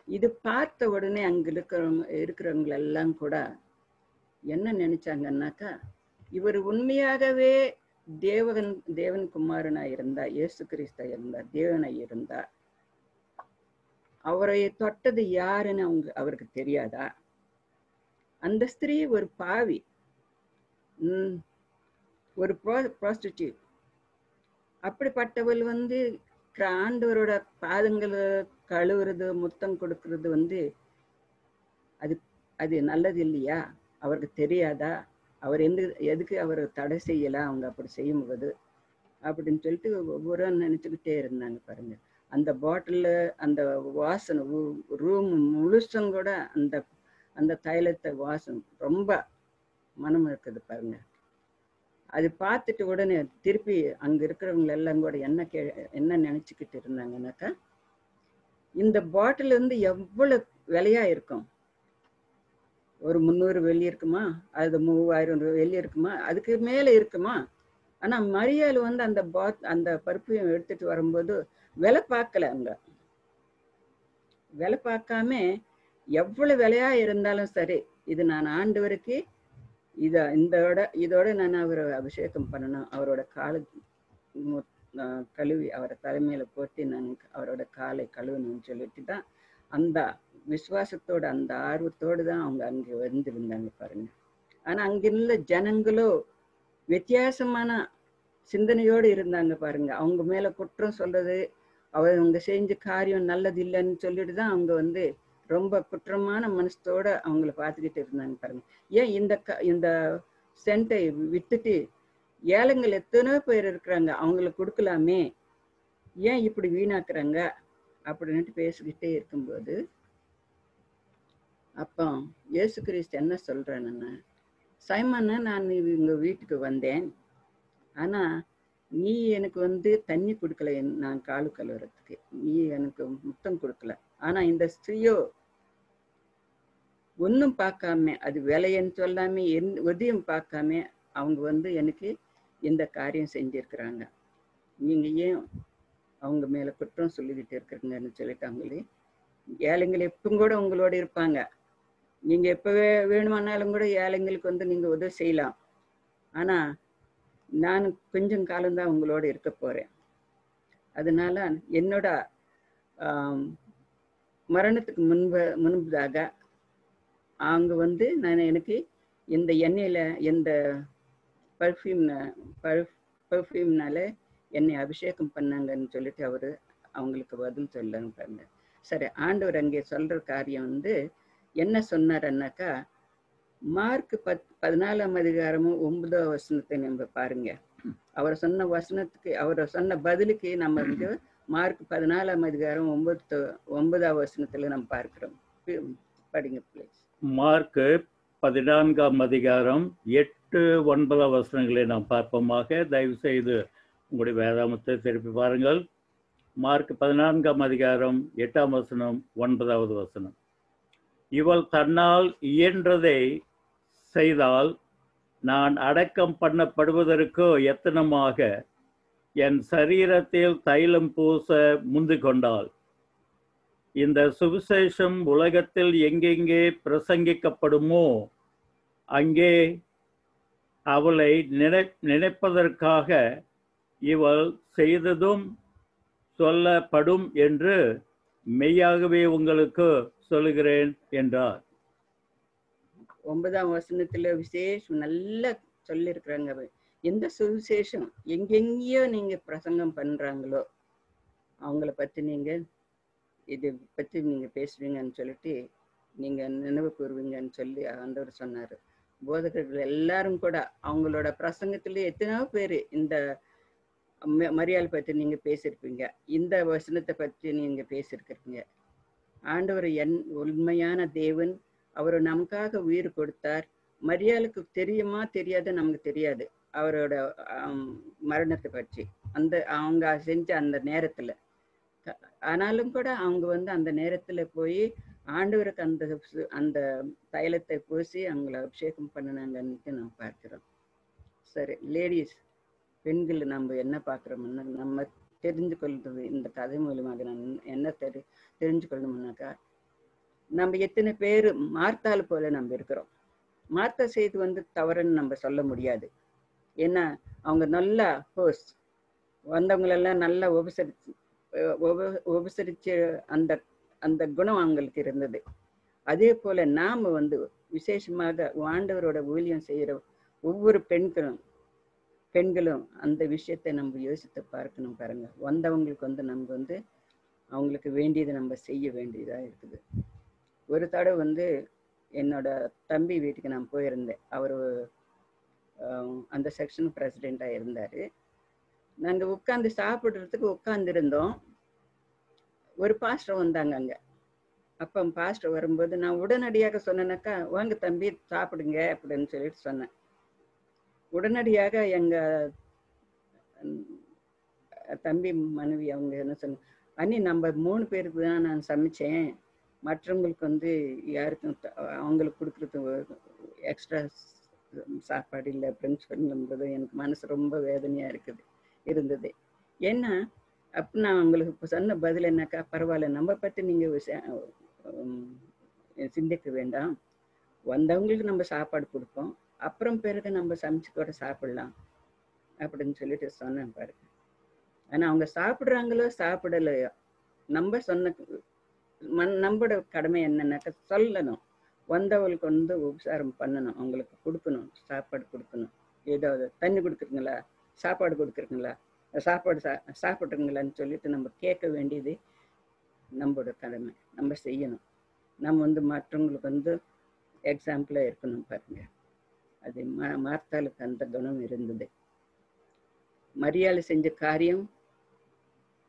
இது பார்த்த உடனே அங்க இருக்கிறவங்க இருக்கிறவங்க எல்லாம் கூட என்ன நினைச்சாங்கன்னாக்கா இவர் உண்மையாகவே தேவகன் தேவன் குமாரனா இருந்தா இயேசு கிறிஸ்தா இருந்தா தேவனா இருந்தா அவரை தொட்டது யாருன்னு அவங்க அவருக்கு தெரியாதா? அந்த ஸ்திரீ ஒரு பாவி. உம் ஒரு ப்ராஸ்டிடியூட் அப்படிப்பட்டவள் வந்து ஆண்டவரோட பாதங்களை கழுவுறது முத்தம் கொடுக்கறது வந்து அது அது நல்லது இல்லையா? அவருக்கு தெரியாதா? அவர் எந்த எதுக்கு அவர் தடை செய்யலாம் அவங்க அப்படி செய்யும்போது அப்படின்னு சொல்லிட்டு ஒவ்வொரு நினைச்சுக்கிட்டே இருந்தாங்க பாருங்க. அந்த பாட்டில் அந்த வாசனை ரூம் முழுசும் கூட அந்த அந்த தைலத்தை வாசம் ரொம்ப மனம் இருக்குது பாருங்க. அது பார்த்துட்டு உடனே திருப்பி அங்கே இருக்கிறவங்க எல்லாம் கூட என்ன கே என்ன நினச்சிக்கிட்டு இருந்தாங்கன்னாக்கா இந்த பாட்டில் வந்து எவ்வளோ விலையா இருக்கும்? ஒரு முந்நூறு வெள்ளி இருக்குமா? அது மூவாயிரம் வெள்ளி இருக்குமா? அதுக்கு மேலே இருக்குமா? ஆனால் மரியாள் வந்து அந்த பாத் அந்த பருப்பையும் எடுத்துட்டு வரும்போது விலை பார்க்கல அங்க. விலை பார்க்காம எவ்வளவு விலையா இருந்தாலும் சரி இது நான் ஆண்டவருக்கு இத இதோட இதோட நான் அவரை அபிஷேகம் பண்ணணும். அவரோட காலு கழுவி அவரை தலைமையில போட்டு நான் அவரோட காலை கழுவணும்னு சொல்லிட்டு தான் அந்த விசுவாசத்தோட அந்த ஆர்வத்தோடு தான் அவங்க அங்கே வந்திருந்தாங்க பாருங்க. ஆனா அங்கிருந்த ஜனங்களோ வித்தியாசமான சிந்தனையோடு இருந்தாங்க பாருங்க. அவங்க மேல குற்றம் சொல்றது அவங்க செஞ்ச காரியம் நல்லது இல்லைன்னு சொல்லிட்டு தான் அவங்க வந்து ரொம்ப குற்றமான மனசத்தோட அவங்கள பார்த்துக்கிட்டு இருந்தாங்க பாருங்க. ஏன் இந்த க இந்த சென்ட்டை விட்டுட்டு ஏழைங்கள் எத்தனையோ பேர் இருக்கிறாங்க அவங்களுக்கு கொடுக்கலாமே? ஏன் இப்படி வீணாக்குறாங்க? அப்படின்ட்டு பேசிக்கிட்டே இருக்கும்போது அப்போ இயேசு கிறிஸ்து என்ன சொல்கிறேன்னு சைமன்னு நான் இவங்க வீட்டுக்கு வந்தேன். ஆனால் நீ எனக்கு வந்து தண்ணி கொடுக்கல நான் காலு கழுவுறதுக்கு. நீ எனக்கு முத்தம் கொடுக்கல. ஆனா இந்த ஸ்திரீயோ ஒன்றும் பார்க்காம அது விலையன்னு சொல்லாம என் உதயம் பார்க்காம அவங்க வந்து எனக்கு இந்த காரியம் செஞ்சிருக்கிறாங்க. நீங்க ஏன் அவங்க மேல குற்றம் சொல்லிக்கிட்டு இருக்கிறீங்கன்னு சொல்லிட்டாங்களே ஏழைங்கள் எப்பவும் கூட உங்களோட இருப்பாங்க. நீங்க எப்பவே வேணுமானாலும் கூட ஏழைங்களுக்கு வந்து நீங்க உதவி செய்யலாம். ஆனா நான் கொஞ்சம் காலம்தான் உங்களோட இருக்க போறேன். அதனால என்னோட மரணத்துக்கு முன்பு முன்பதாக அவங்க வந்து நான் எனக்கு இந்த எந்த இந்த பர்ஃப் பர்ஃப்யூம்னால என்னை அபிஷேகம் பண்ணாங்கன்னு சொல்லிட்டு அவர் அவங்களுக்கு பதில் சொல்லுங்க சரி ஆண்டவர் அங்கே சொல்ற காரியம் வந்து என்ன சொன்னாருன்னாக்கா மார்க் பத் பதினாலாம் அதிகாரமும் ஒன்பதாம் வசனத்தை நம்ம பாருங்க. அவர் சொன்ன வசனத்துக்கு அவர் சொன்ன பதிலுக்கு நம்ம வந்து மார்க் பதினாலாம் அதிகாரம் ஒன்பது ஒன்பதாம் வசனத்துல நம்ம பார்க்கிறோம். படிங்க பிளீஸ் மார்க் பதினான்காம் அதிகாரம் எட்டு ஒன்பதாம் வசனங்களை நாம் பார்ப்போமாக. தயவு செய்து உங்களுடைய வேதாமத்தை திருப்பி பாருங்கள். மார்க் பதினான்காம் அதிகாரம் எட்டாம் வசனம் ஒன்பதாவது வசனம். இவள் தன்னால் இயன்றதை செய்தால் நான் அடக்கம் பண்ணப்படுவதற்கோ எத்தனமாக என் சரீரத்தில் தைலம் பூச முந்து கொண்டாள். இந்த சுவிசேஷம் உலகத்தில் எங்கெங்கே பிரசங்கிக்கப்படுமோ அங்கே அவளை நினை நினைப்பதற்காக இவள் செய்ததும் சொல்லப்படும் என்று மெய்யாகவே உங்களுக்கு சொல்லுகிறேன் என்றார். ஒன்பதாம் வசனத்துல விசேஷம் நல்லா சொல்லியிருக்கிறாங்க எந்த சுவிசேஷம்? எங்கெங்கேயோ நீங்க பிரசங்கம் பண்றாங்களோ அவங்கள பத்தி நீங்க இது பத்தி நீங்க பேசுவீங்கன்னு சொல்லிட்டு நீங்க நினைவு கூறுவீங்கன்னு சொல்லி ஆண்டவர் சொன்னாரு. போதகர்கள் எல்லாரும் கூட அவங்களோட பிரசங்கத்துல எத்தனையோ பேர் இந்த ம- பத்தி நீங்க பேசியிருப்பீங்க இந்த வசனத்தை பத்தி நீங்க பேசியிருக்கிறீங்க ஆண்டவர் என் உண்மையான தேவன் அவர் நமக்காக உயிர் கொடுத்தார். மரியாளுக்கு தெரியுமா தெரியாத நமக்கு தெரியாது. அவரோட மரணத்தை பற்றி. அந்த அவங்க செஞ்ச அந்த நேரத்துல. ஆனாலும் கூட அவங்க வந்து அந்த நேரத்துல போய் ஆண்டவருக்கு அந்த அந்த தைலத்தை பூசி அவங்கள அபிஷேகம் பண்ணினாங்கன்ட்டு நம்ம பார்க்கிறோம். சரி லேடிஸ் பெண்கள் நம்ம என்ன பார்க்குறோம்னா நம்ம தெரிஞ்சு கொள்வது இந்த கதை மூலமாக நான் என்ன தெரி தெரிஞ்சு கொள்ளணும்னாக்கா நம்ம எத்தனை பேர் மார்த்தால் போல நம்ம இருக்கிறோம். மார்த்தா செய்து வந்து தவறுன்னு நம்ம சொல்ல முடியாது. ஏன்னா அவங்க நல்லா ஹோஸ்ட் வந்தவங்களெல்லாம் நல்லா உபசரிச்சு உப- உபசரிச்சு அந்த அந்த குணம் அவங்களுக்கு இருந்தது. அதே போல நாம வந்து விசேஷமாக ஆண்டவரோட ஊழியம் செய்கிற ஒவ்வொரு பெண்களும் பெண்களும் அந்த விஷயத்தை நம்ம யோசித்து பார்க்கணும் பாருங்க. வந்தவங்களுக்கு வந்து நம்ம வந்து அவங்களுக்கு வேண்டியதை நம்ம செய்ய வேண்டியதா இருக்குது. ஒரு தடவை வந்து என்னோட தம்பி வீட்டுக்கு நான் போயிருந்தேன். அவர் அந்த செக்ஷன் பிரசிடெண்டா இருந்தார். நாங்கள் உட்காந்து சாப்பிட்றதுக்கு உட்காந்துருந்தோம் ஒரு பாஸ்டர் வந்தாங்க அங்கே. அப்போ பாஸ்டர் வரும்போது நான் உடனடியாக சொன்னேனாக்கா வாங்க தம்பி சாப்பிடுங்க அப்படின்னு சொல்லிட்டு சொன்னேன். உடனடியாக எங்க தம்பி மனைவி அவங்க என்ன சொன்ன அண்ணி நம்ம மூணு பேருக்கு தான் நான் சமைச்சேன். மற்றவங்களுக்கு வந்து யாருக்கும் அவங்களுக்கு கொடுக்குறது எக்ஸ்ட்ரா சாப்பாடு இல்லை அப்படின்னு சொல்லும்போது எனக்கு மனசு ரொம்ப வேதனையா இருக்குது இருந்தது. ஏன்னா அப்ப நான் உங்களுக்கு சொன்ன பதில் என்னக்கா பரவாயில்ல நம்ம பத்தி நீங்க சிந்திக்க வேண்டாம். வந்தவங்களுக்கு நம்ம சாப்பாடு கொடுப்போம். அப்புறம் பிறகு நம்ம சமைச்சு கூட சாப்பிடலாம் அப்படின்னு சொல்லிட்டு சொன்னேன் பாருங்க ஆனா அவங்க சாப்பிடுறாங்களோ சாப்பிடலையோ நம்ம சொன்ன மன்- நம்மளோட கடமை என்னன்னாக்க சொல்லணும். வந்தவங்களுக்கு வந்து உபசாரம் பண்ணணும். அவங்களுக்கு கொடுக்கணும். சாப்பாடு கொடுக்கணும். ஏதாவது தண்ணி கொடுக்குறீங்களா? சாப்பாடு கொடுக்குறீங்களா? சாப்பாடு சா சாப்பிட்றீங்களான்னு சொல்லிட்டு நம்ம கேட்க வேண்டியது நம்மளோட கடமை. நம்ம செய்யணும். நம்ம வந்து மற்றவங்களுக்கு வந்து எக்ஸாம்பிளாக இருக்கணும் பாருங்கள் அது மார்த்தாளுக்கு அந்த குணம் இருந்தது. மரியாதை செஞ்ச காரியம்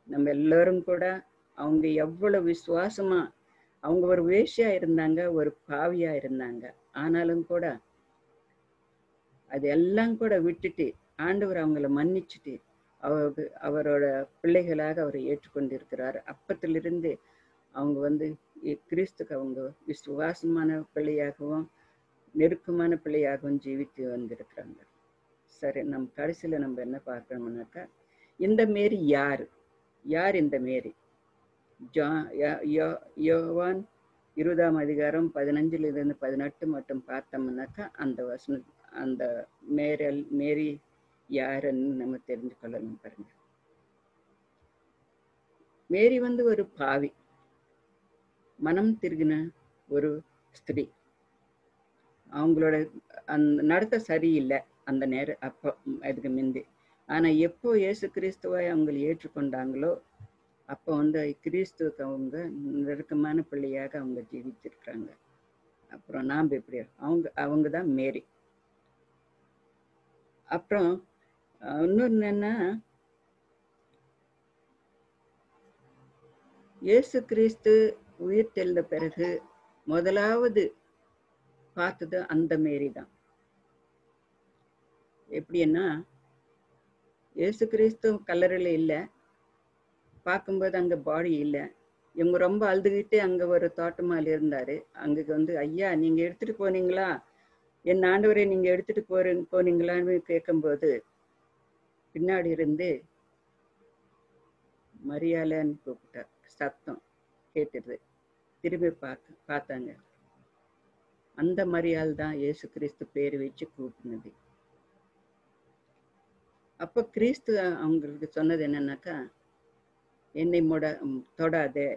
நம்ம எல்லாரும் கூட அவங்க எவ்வளவு விசுவாசமா அவங்க ஒரு வேஷியா இருந்தாங்க ஒரு பாவியா இருந்தாங்க. ஆனாலும் கூட அது எல்லாம் கூட விட்டுட்டு ஆண்டவர் அவங்கள மன்னிச்சுட்டு அவருக்கு அவரோட பிள்ளைகளாக அவரை ஏற்றுக்கொண்டிருக்கிறார். அப்பத்திலிருந்து அவங்க வந்து கிறிஸ்துக்கு அவங்க விசுவாசமான பிள்ளையாகவும் நெருக்கமான பிள்ளையாகவும் ஜீவித்து வந்திருக்கிறாங்க. சரி நம்ம கடைசியில் நம்ம என்ன பார்க்கணும்னாக்கா இந்த மேரி யார்? யார் இந்த மேரி? ஜா யோ- யோவான் இருபதாம் அதிகாரம் பதினஞ்சிலிருந்து பதினெட்டு மட்டும் பார்த்தோம்னாக்கா அந்த வசன அந்த மேரல் மேரி யாருன்னு நம்ம தெரிஞ்சு கொள்ளணும் பாருங்க. மேரி வந்து ஒரு பாவி. மனம் திருகின ஒரு ஸ்திரீ. அவங்களோட அந்த நடத்த சரியில்லை அந்த நேரம் அப்போ அதுக்கு முந்தி. ஆனால் எப்போ இயேசு கிறிஸ்துவை அவங்க ஏற்றுக்கொண்டாங்களோ அப்போ வந்து கிறிஸ்துவுக்கு அவங்க நெருக்கமான பிள்ளையாக அவங்க ஜீவிச்சிருக்கிறாங்க அப்புறம் நாம் எப்படி அவங்க அவங்க தான் மேரி. அப்புறம் இன்னொன்று என்னன்னா இயேசு கிறிஸ்து உயிர் தெழுந்த பிறகு முதலாவது பார்த்தது அந்த மாரி தான் எப்படின்னா ஏசு கிறிஸ்து கல்லறையில் இல்லை பார்க்கும்போது அங்கே பாடி இல்லை. இவங்க ரொம்ப அழுதுகிட்டே அங்கே ஒரு தோட்டமால் இருந்தார். அங்கே வந்து ஐயா நீங்கள் எடுத்துகிட்டு போனீங்களா? என் ஆண்டவரை நீங்கள் எடுத்துகிட்டு போற போனீங்களான்னு கேட்கும்போது பின்னாடி இருந்து மரியாதைன்னு கூப்பிட்டார். சத்தம் கேட்டுது. திரும்பி பார்த்து பார்த்தாங்க. அந்த மரியாள் தான் இயேசு கிறிஸ்து பேர் வச்சு கூப்பினது. அப்ப கிறிஸ்து அவங்களுக்கு சொன்னது என்னன்னாக்கா என்னை முட தொடாதே.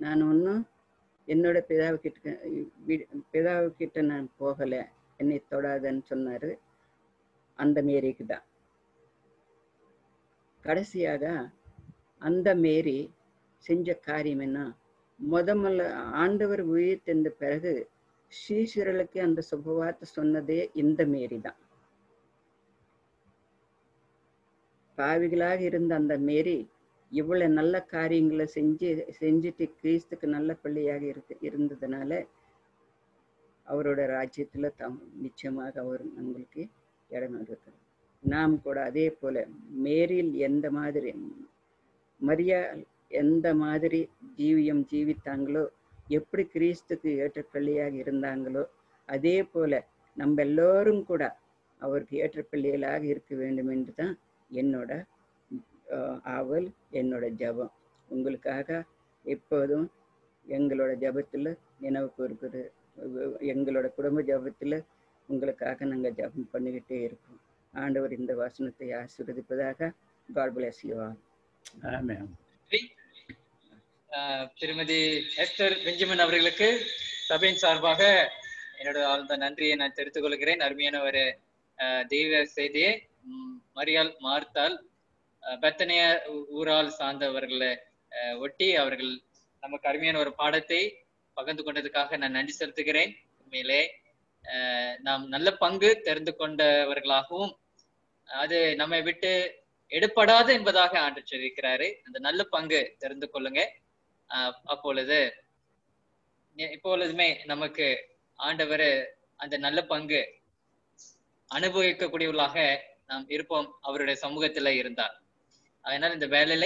நான் ஒன்றும் என்னோட பிதாவுக்கிட்ட பிதாவுக்கிட்ட நான் போகலை. என்னை தொடாதன்னு சொன்னாரு அந்த மேரிக்கு தான். கடைசியாக அந்த மேரி செஞ்ச காரியம் என்ன? முத முதல்ல ஆண்டவர் உயிர் பிறகு ஸ்ரீஸ்வரலுக்கு அந்த சுபவார்த்தை சொன்னதே இந்த மேரி தான் பாவிகளாக இருந்த அந்த மேரி இவ்வளவு நல்ல காரியங்களை செஞ்சு செஞ்சுட்டு கிறிஸ்துக்கு நல்ல பிள்ளையாக இருக்கு இருந்ததுனால அவரோட ராஜ்யத்துல தம் நிச்சயமாக அவர் நம்மளுக்கு இடம் இருக்கிறது நாம் கூட அதே போல மேரில் எந்த மாதிரி மரியா எந்த மாதிரி ஜீவியம் ஜீவித்தாங்களோ எப்படி கிறிஸ்துக்கு ஏற்ற பிள்ளையாக இருந்தாங்களோ அதே போல நம்ம எல்லோரும் கூட அவருக்கு ஏற்ற பிள்ளைகளாக இருக்க வேண்டும் என்று தான் என்னோட ஆவல் என்னோட ஜெபம். உங்களுக்காக எப்போதும் எங்களோட ஜெபத்துல நினைவு கூறுகிறது எங்களோட குடும்ப ஜெபத்துல உங்களுக்காக நாங்க ஜெபம் பண்ணிக்கிட்டே இருக்கோம். ஆண்டவர் இந்த வசனத்தை ஆசீர்வதிப்பதாக காட் bless you all. ஆமென் ஆஹ் திருமதி எஸ்டர் பெஞ்சமின் அவர்களுக்கு சபையின் சார்பாக என்னோட ஆழ்ந்த நன்றியை நான் தெரிவித்துக் கொள்கிறேன். அருமையான ஒரு தெய்வ செய்தியை மரியால் மார்த்தால் பெத்தனைய ஊரால் சார்ந்தவர்களை ஒட்டி அவர்கள் நமக்கு அருமையான ஒரு பாடத்தை பகிர்ந்து கொண்டதுக்காக நான் நன்றி செலுத்துகிறேன். உண்மையிலே நாம் நல்ல பங்கு தெரிந்து கொண்டவர்களாகவும் அது நம்மை விட்டு எடுப்படாது என்பதாக ஆண்டு சொல்லியிருக்கிறாரு. அந்த நல்ல பங்கு தெரிந்து கொள்ளுங்க. அப்பொழுது இப்பொழுதுமே நமக்கு ஆண்டவர் அந்த நல்ல பங்கு அனுபவிக்கக்கூடியவர்களாக நாம் இருப்போம். அவருடைய சமூகத்துல இருந்தார். அதனால் இந்த வேலையில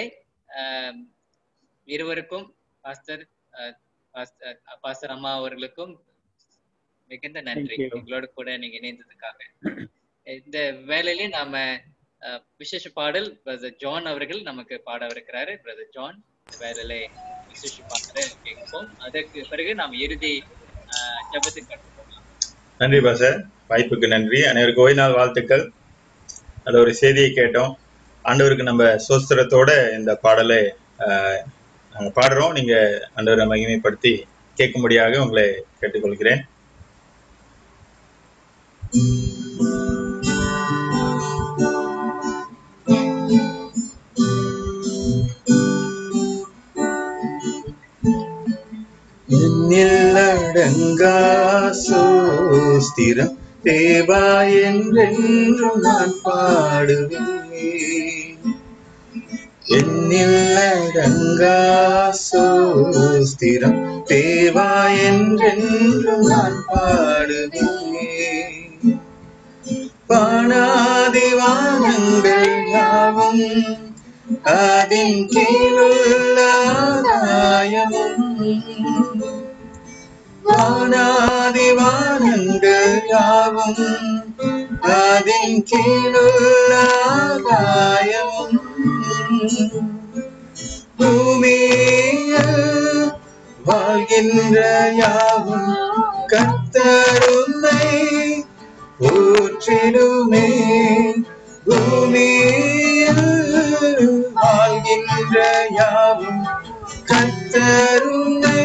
இருவருக்கும் பாஸ்டர் பாஸ்டர் அம்மா அவர்களுக்கும் மிகுந்த நன்றி. எங்களோட கூட நீங்க இணைந்ததுக்காக. இந்த வேலையிலே நாம விசேஷ பாடல் பிரதர் ஜான் அவர்கள் நமக்கு பாடவிருக்கிறாரு பிரதர் ஜான் இந்த வேலையில விசேஷ கேட்போம். அதற்கு பிறகு நாம் இறுதி நன்றி பாசர் வாய்ப்புக்கு நன்றி. அனைவருக்கும் ஓய்வு நாள் வாழ்த்துக்கள். அது ஒரு செய்தியை கேட்டோம். ஆண்டவருக்கு நம்ம சோஸ்திரத்தோட இந்த பாடலை ஆஹ், பாடுறோம். நீங்க ஆண்டவரை மகிமைப்படுத்தி கேட்கும்படியாக உங்களை கேட்டுக்கொள்கிறேன். என்னில் அடங்கா சோஸ்திரம் தேவா என்றென்றும் நான் பாடுவேன் என்னில் அடங்கா சோஸ்திரம் தேவா என்றென்றும் நான் பாடுவேன் பாணாதிவானங்கள் யாவும் அதின் கீழுள்ள ஆதாயமும் வானாதிவானங்கள் யாவும் அதின் கீழுள்ள ஆகாயமும் பூமியில் வாழ்கின்ற யாவும் கத்தருமை போற்றிடுமே பூமியில் வாழ்கின்ற யாவும் கத்தருமை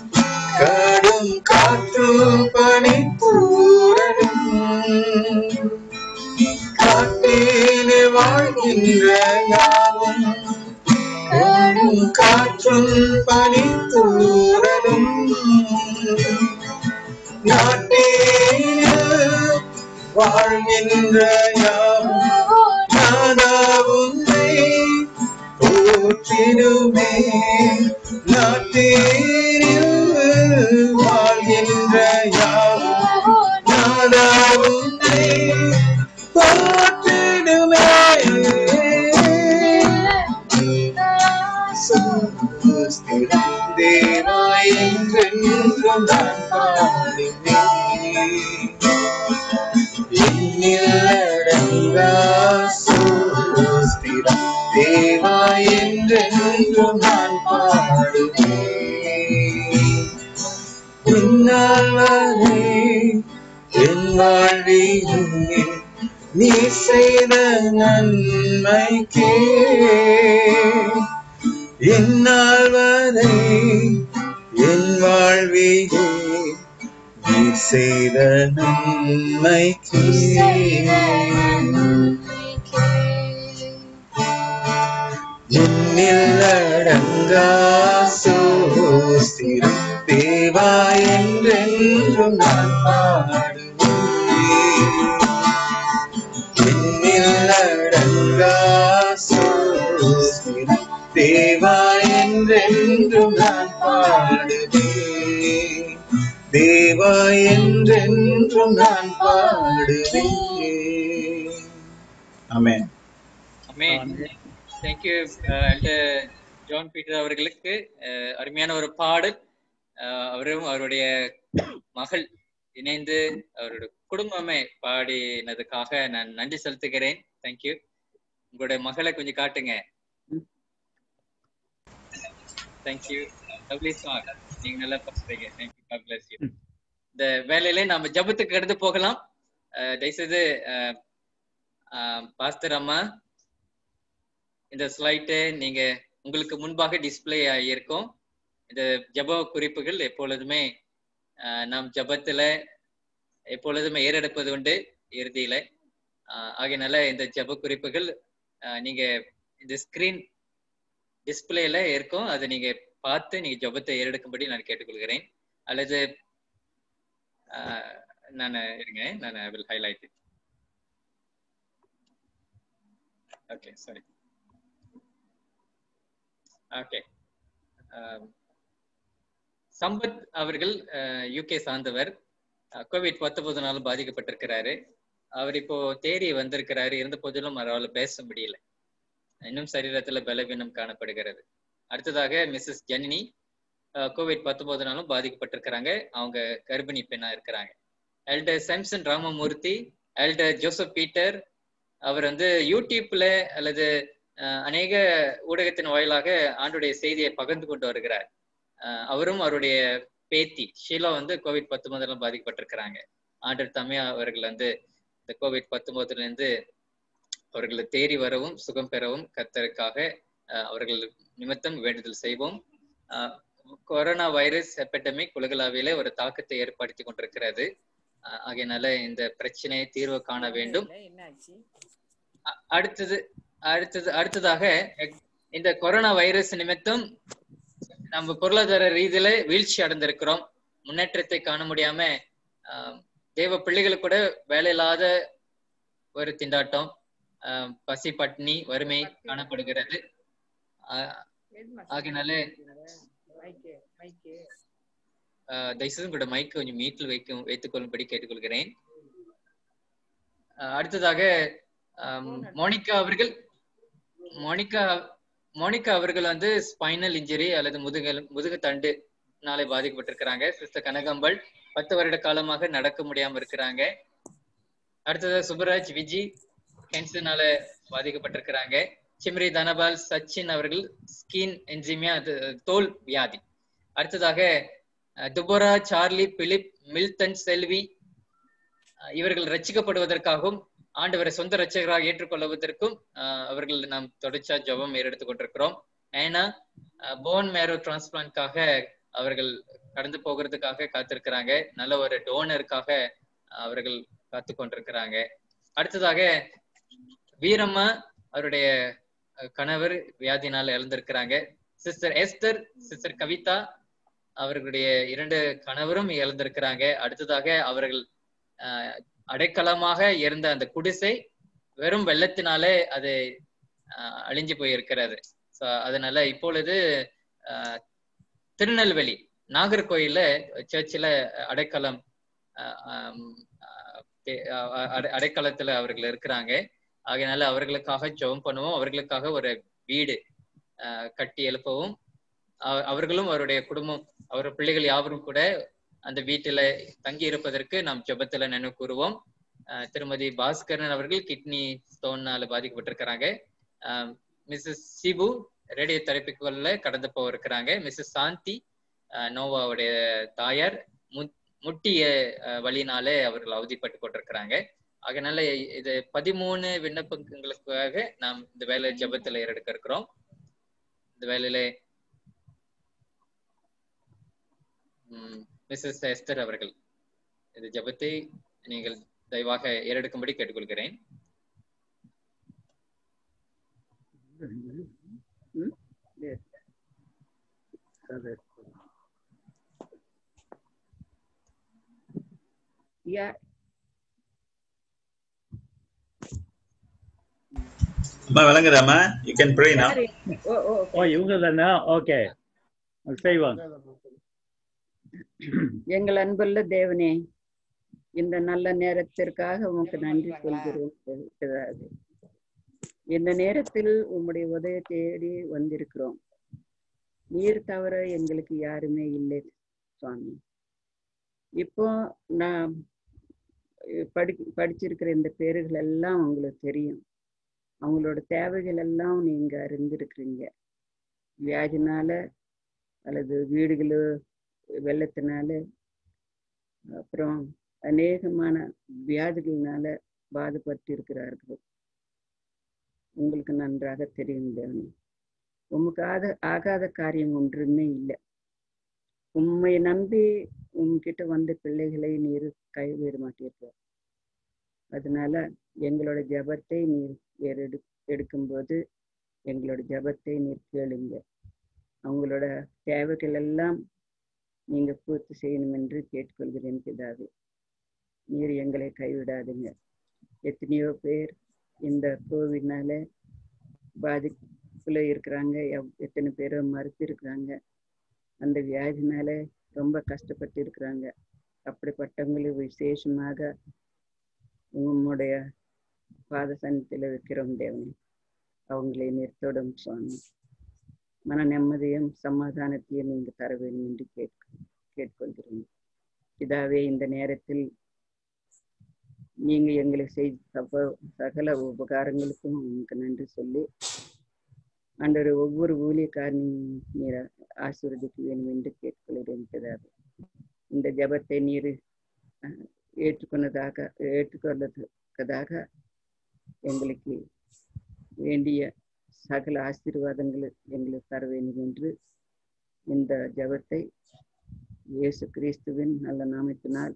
வாழ்கின்ற யாவும் கடும் காற்றும் பனித்தூரலும் நாட்டேயில் வாழ்கின்ற யாவும் நாதாவுன்னை போற்றிடுமே. என்றும் எண்ணில்லடங்கா சூஸ்திரம் தேவா என்றென்றும் நான் பாடுவேன் பின்னால் வரே என் வாழ்வியே நீ செய்த நன்மைக்கே என்னால் வரை வாழ்விலே நீர் செய்த நன்மைக்கு என்னில் அடங்கா சோஸ்திரம் தேவா என்றென்றும் நான் பாடுவேன். என்னில் அடங்கா சோஸ்திரம் தேவா என்றென்றும் நான் பாடுவேன். தேவா என்றென்றும் நான் பாடுவேன். அமேன் அமேன் தேங்க்யூ ஜான் பீட்டர் அவர்களுக்கு uh, அருமையான ஒரு பாடல். Uh, அவரும் அவருடைய மகள் இணைந்து அவருடைய குடும்பமே பாடினதுக்காக நான் நன்றி செலுத்துகிறேன். தேங்க்யூ உங்களுடைய மகளை கொஞ்சம் காட்டுங்க. தேங்க்யூ லவ்லி சாங் நீங்க நல்லா பேசுறீங்க தேங்க்யூ காட் பிளஸ் யூ இந்த வேலையில நாம ஜபத்துக்கு கடந்து போகலாம். தயவுசெய்து பாஸ்டர் அம்மா இந்த ஸ்லைட்டு நீங்க உங்களுக்கு முன்பாக டிஸ்ப்ளே ஆகியிருக்கும். இந்த ஜப குறிப்புகள் எப்பொழுதுமே நாம் ஜபத்துல எப்பொழுதுமே ஏறெடுப்பது உண்டு இறுதியில. ஆகையினால இந்த ஜப குறிப்புகள் நீங்க இந்த ஸ்கிரீன் டிஸ்பிளேல இருக்கும். அதை நீங்க பார்த்து நீங்க ஜபத்தை ஏறெடுக்கும்படி நான் கேட்டுக்கொள்கிறேன். அல்லது நான் இருங்க. நான் will highlight okay sorry okay Sampath அவர்கள் யூகே சார்ந்தவர். கோவிட் பத்தொன்பதுனால பாதிக்கப்பட்டிருக்கிறாரு. அவர் இப்போ தேடி வந்திருக்கிறாரு. இருந்த போதிலும் அவரால் பேச முடியல. இன்னும் சரீரத்துல பலவீனம் காணப்படுகிறது. அடுத்ததாக மிஸ்ஸஸ் ஜனனி கோவிட் பத்தொன்பதுனாலும் பாதிக்கப்பட்டிருக்கிறாங்க. அவங்க கர்ப்பிணி பெண்ணா இருக்கிறாங்க. Elder Samson Ramamoorthy elder Joseph Peter அவர் வந்து யூடியூப்ல அல்லது அஹ், அநேக ஊடகத்தின் வாயிலாக ஆண்டுடைய செய்தியை பகிர்ந்து கொண்டு வருகிறார். அவரும் அவருடைய பேத்தி ஷீலா வந்து கோவிட் பத்தொன்பதுல பாதிக்கப்பட்டிருக்கிறாங்க. ஆண்டர் தமிழ் அவர்கள் வந்து இந்த கோவிட் பத்தொன்பதுல இருந்து அவர்களை தேறி வரவும் சுகம் பெறவும் கத்தருக்காக அவர்கள் நிமித்தம் வேண்டுதல் செய்வோம். கொரோனா வைரஸ் எபெட்டமிக் உலகளாவிலே ஒரு தாக்கத்தை ஏற்படுத்தி கொண்டிருக்கிறது. ஆகையினால இந்த பிரச்சனையை தீர்வு காண வேண்டும். அடுத்தது அடுத்தது அடுத்ததாக இந்த கொரோனா வைரஸ் நிமித்தம் நம்ம பொருளாதார ரீதியில வீழ்ச்சி அடைந்திருக்கிறோம். முன்னேற்றத்தை காண முடியாம ஆஹ், தேவ பிள்ளைகளுக்கு கூட வேலை இல்லாத ஒரு திண்டாட்டம். பசி பட்டினி வறுமை காணப்படுகிறது. ஆஹ், தயவுசெய்து உங்களோட மைக் கொஞ்சம் மீட்டில் வைக்கும் வைத்துக்கொள்ளும்படி கேட்டுக்கொள்கிறேன். அடுத்ததாக மோனிகா அவர்கள் மோனிகா மோனிகா அவர்கள் வந்து ஸ்பைனல் இன்ஜுரி அல்லது முதுகல் முதுகு தண்டு நாளை பாதிக்கப்பட்டிருக்கிறாங்க. சிஸ்டர் கனகம்பல் பத்து வருட காலமாக நடக்க முடியாம இருக்கிறாங்க. அடுத்தது சுப்பராஜ் விஜி கேன்சர்னால பாதிக்கப்பட்டிருக்கிறாங்க. சிம்ரி தனபால் சச்சின் அவர்கள் ஸ்கின் என்ஜிமியா தோல் வியாதி. அடுத்ததாக துபோரா சார்லி பிலிப் மில்டன் செல்வி இவர்கள் ரட்சிக்கப்படுவதற்காகவும் ஆண்டவரை சொந்த ரச்சகராக ஏற்றுக்கொள்வதற்கும் அவர்கள் நாம் தொடர்ச்சியா ஜெபம் ஏறெடுத்துக் கொண்டிருக்கிறோம். ஏன்னா போன் மேரோ டிரான்ஸ்பிளான்ட்காக அவர்கள் கடந்து போகிறதுக்காக காத்திருக்கிறாங்க. நல்ல ஒரு டோனருக்காக அவர்கள் காத்து கொண்டிருக்கிறாங்க. அடுத்ததாக வீரம்மா அவருடைய கணவர் வியாதினால இழந்திருக்கிறாங்க சிஸ்டர் எஸ்தர் சிஸ்டர் கவிதா அவர்களுடைய இரண்டு கணவரும் இழந்திருக்கிறாங்க அடுத்ததாக அவர்கள் அடைக்கலமாக இருந்த அந்த குடிசை வெறும் வெள்ளத்தினாலே அது அஹ், அழிஞ்சு போயிருக்கிறது. ஸோ அதனால இப்பொழுது திருநெல்வேலி நாகர்கோயில்ல சர்ச்சில் அடைக்கலம் அடைக்கலத்துல அவர்கள் இருக்கிறாங்க. ஆகையினால அவர்களுக்காக ஜெபம் பண்ணுவோம். அவர்களுக்காக ஒரு வீடு கட்டி எழுப்பவும். அவர்களும் அவருடைய குடும்பம் அவர் பிள்ளைகள் யாவரும் கூட அந்த வீட்டுல தங்கி இருப்பதற்கு நாம் ஜெபத்துல நினைவு கூறுவோம். திருமதி பாஸ்கரன் அவர்கள் கிட்னி ஸ்டோன்னால பாதிக்கப்பட்டிருக்கிறாங்க. மிஸ்ஸஸ் சிபு ரேடியோ தலைப்புக்குள்ள கடந்து போயிருக்கிறாங்க. மிஸ்ஸஸ் சாந்தி நோவாவுடைய தாயார் மு- முட்டிய வழினாலே அவர்கள் அவதிப்பட்டு கொண்டிருக்கிறாங்க. அதனால இது பதிமூணு விண்ணப்பங்களுக்காக நாம் இந்த வேலை ஜபத்துல ஏறெடுக்க இருக்கிறோம் இந்த வேலையில மிஸ்ஸஸ் எஸ்தர் அவர்கள் இந்த ஜெபத்தை நீங்கள் தயவாக ஏறெடுக்கும்படி கேட்டுக்கொள்கிறேன். Yeah, அம்மா விளங்குதாம்மா? You can pray now. யாரு? ஓ ஓ ஓ இவங்க தானே ஓகே. செய்வாங்க எங்கள் அன்புள்ள தேவனே இந்த நல்ல நேரத்திற்காக உமக்கு நன்றி சொல்கிறேன் பிதாவே. இந்த நேரத்தில் உம்முடைய உதவி தேடி வந்திருக்கிறோம். நீர் தவிர எங்களுக்கு யாருமே இல்லை சுவாமி. இப்போ நான் படி படிச்சிருக்கிற இந்த பேர்கள் எல்லாம் உங்களுக்கு தெரியும். அவங்களோட தேவைகள் எல்லாம் நீங்க அறிந்திருக்கிறீங்க. வியாதினால அல்லது வீடுகளோ வெள்ளத்தினால அப்புறம் அநேகமான வியாதிகளினால பாதுபட்டு இருக்கிறார்கள் உங்களுக்கு நன்றாக தெரியும் தேவனே உமக்கு ஆத ஆகாத காரியம் ஒன்றுமே இல்லை. உண்மை நம்பி உங்ககிட்ட வந்த பிள்ளைகளை நீர் கைவிட மாட்டீர்கள். அதனால எங்களோட ஜபத்தை நீர் ஏறெடு எடுக்கும்போது எங்களோட ஜெபத்தை நீர் கேளுங்க. அவங்களோட தேவைகள் எல்லாம் நீங்க பூர்த்தி செய்யணும் என்று கேட்டுக்கொள்கிறேன் பிதாவே. நீர் எங்களை கைவிடாதுங்க. எத்தனையோ பேர் இந்த கோவிட்னால பாதிப்புல இருக்கிறாங்க. எவ்- எத்தனை பேர் மறுத்து இருக்கிறாங்க அந்த வியாதினால ரொம்ப கஷ்டப்பட்டு இருக்கிறாங்க. அப்படிப்பட்டவங்களுக்கு விசேஷமாக உங்களுடைய பாதசனத்தில் இருக்கிறோம் தேவனே. அவங்களை நிறுத்தோடும் சுவாமி. மன நிம்மதியும் சமாதானத்தையும் நீங்கள் தர வேண்டும் என்று கேட்க கேட்கொள்கிறோம் இதாவே இந்த நேரத்தில் நீங்கள் எங்களை செய்த சகல உபகாரங்களுக்கும் உங்களுக்கு நன்றி சொல்லி ஆண்டவர் ஒவ்வொரு ஊழியக்காரனையும் நீர் ஆசீர்வதிக்க வேண்டும் என்று கேட்டுக்கொள்கிறேன் பிதாவே. இந்த ஜெபத்தை நீர் ஏற்றுக்கொண்டதாக ஏற்றுக்கொள்ளத்தக்கதாக எங்களுக்கு வேண்டிய சகல ஆசீர்வாதங்களை எங்களுக்கு தர வேண்டும் என்று இந்த ஜெபத்தை இயேசு கிறிஸ்துவின் நல்ல நாமத்தினால்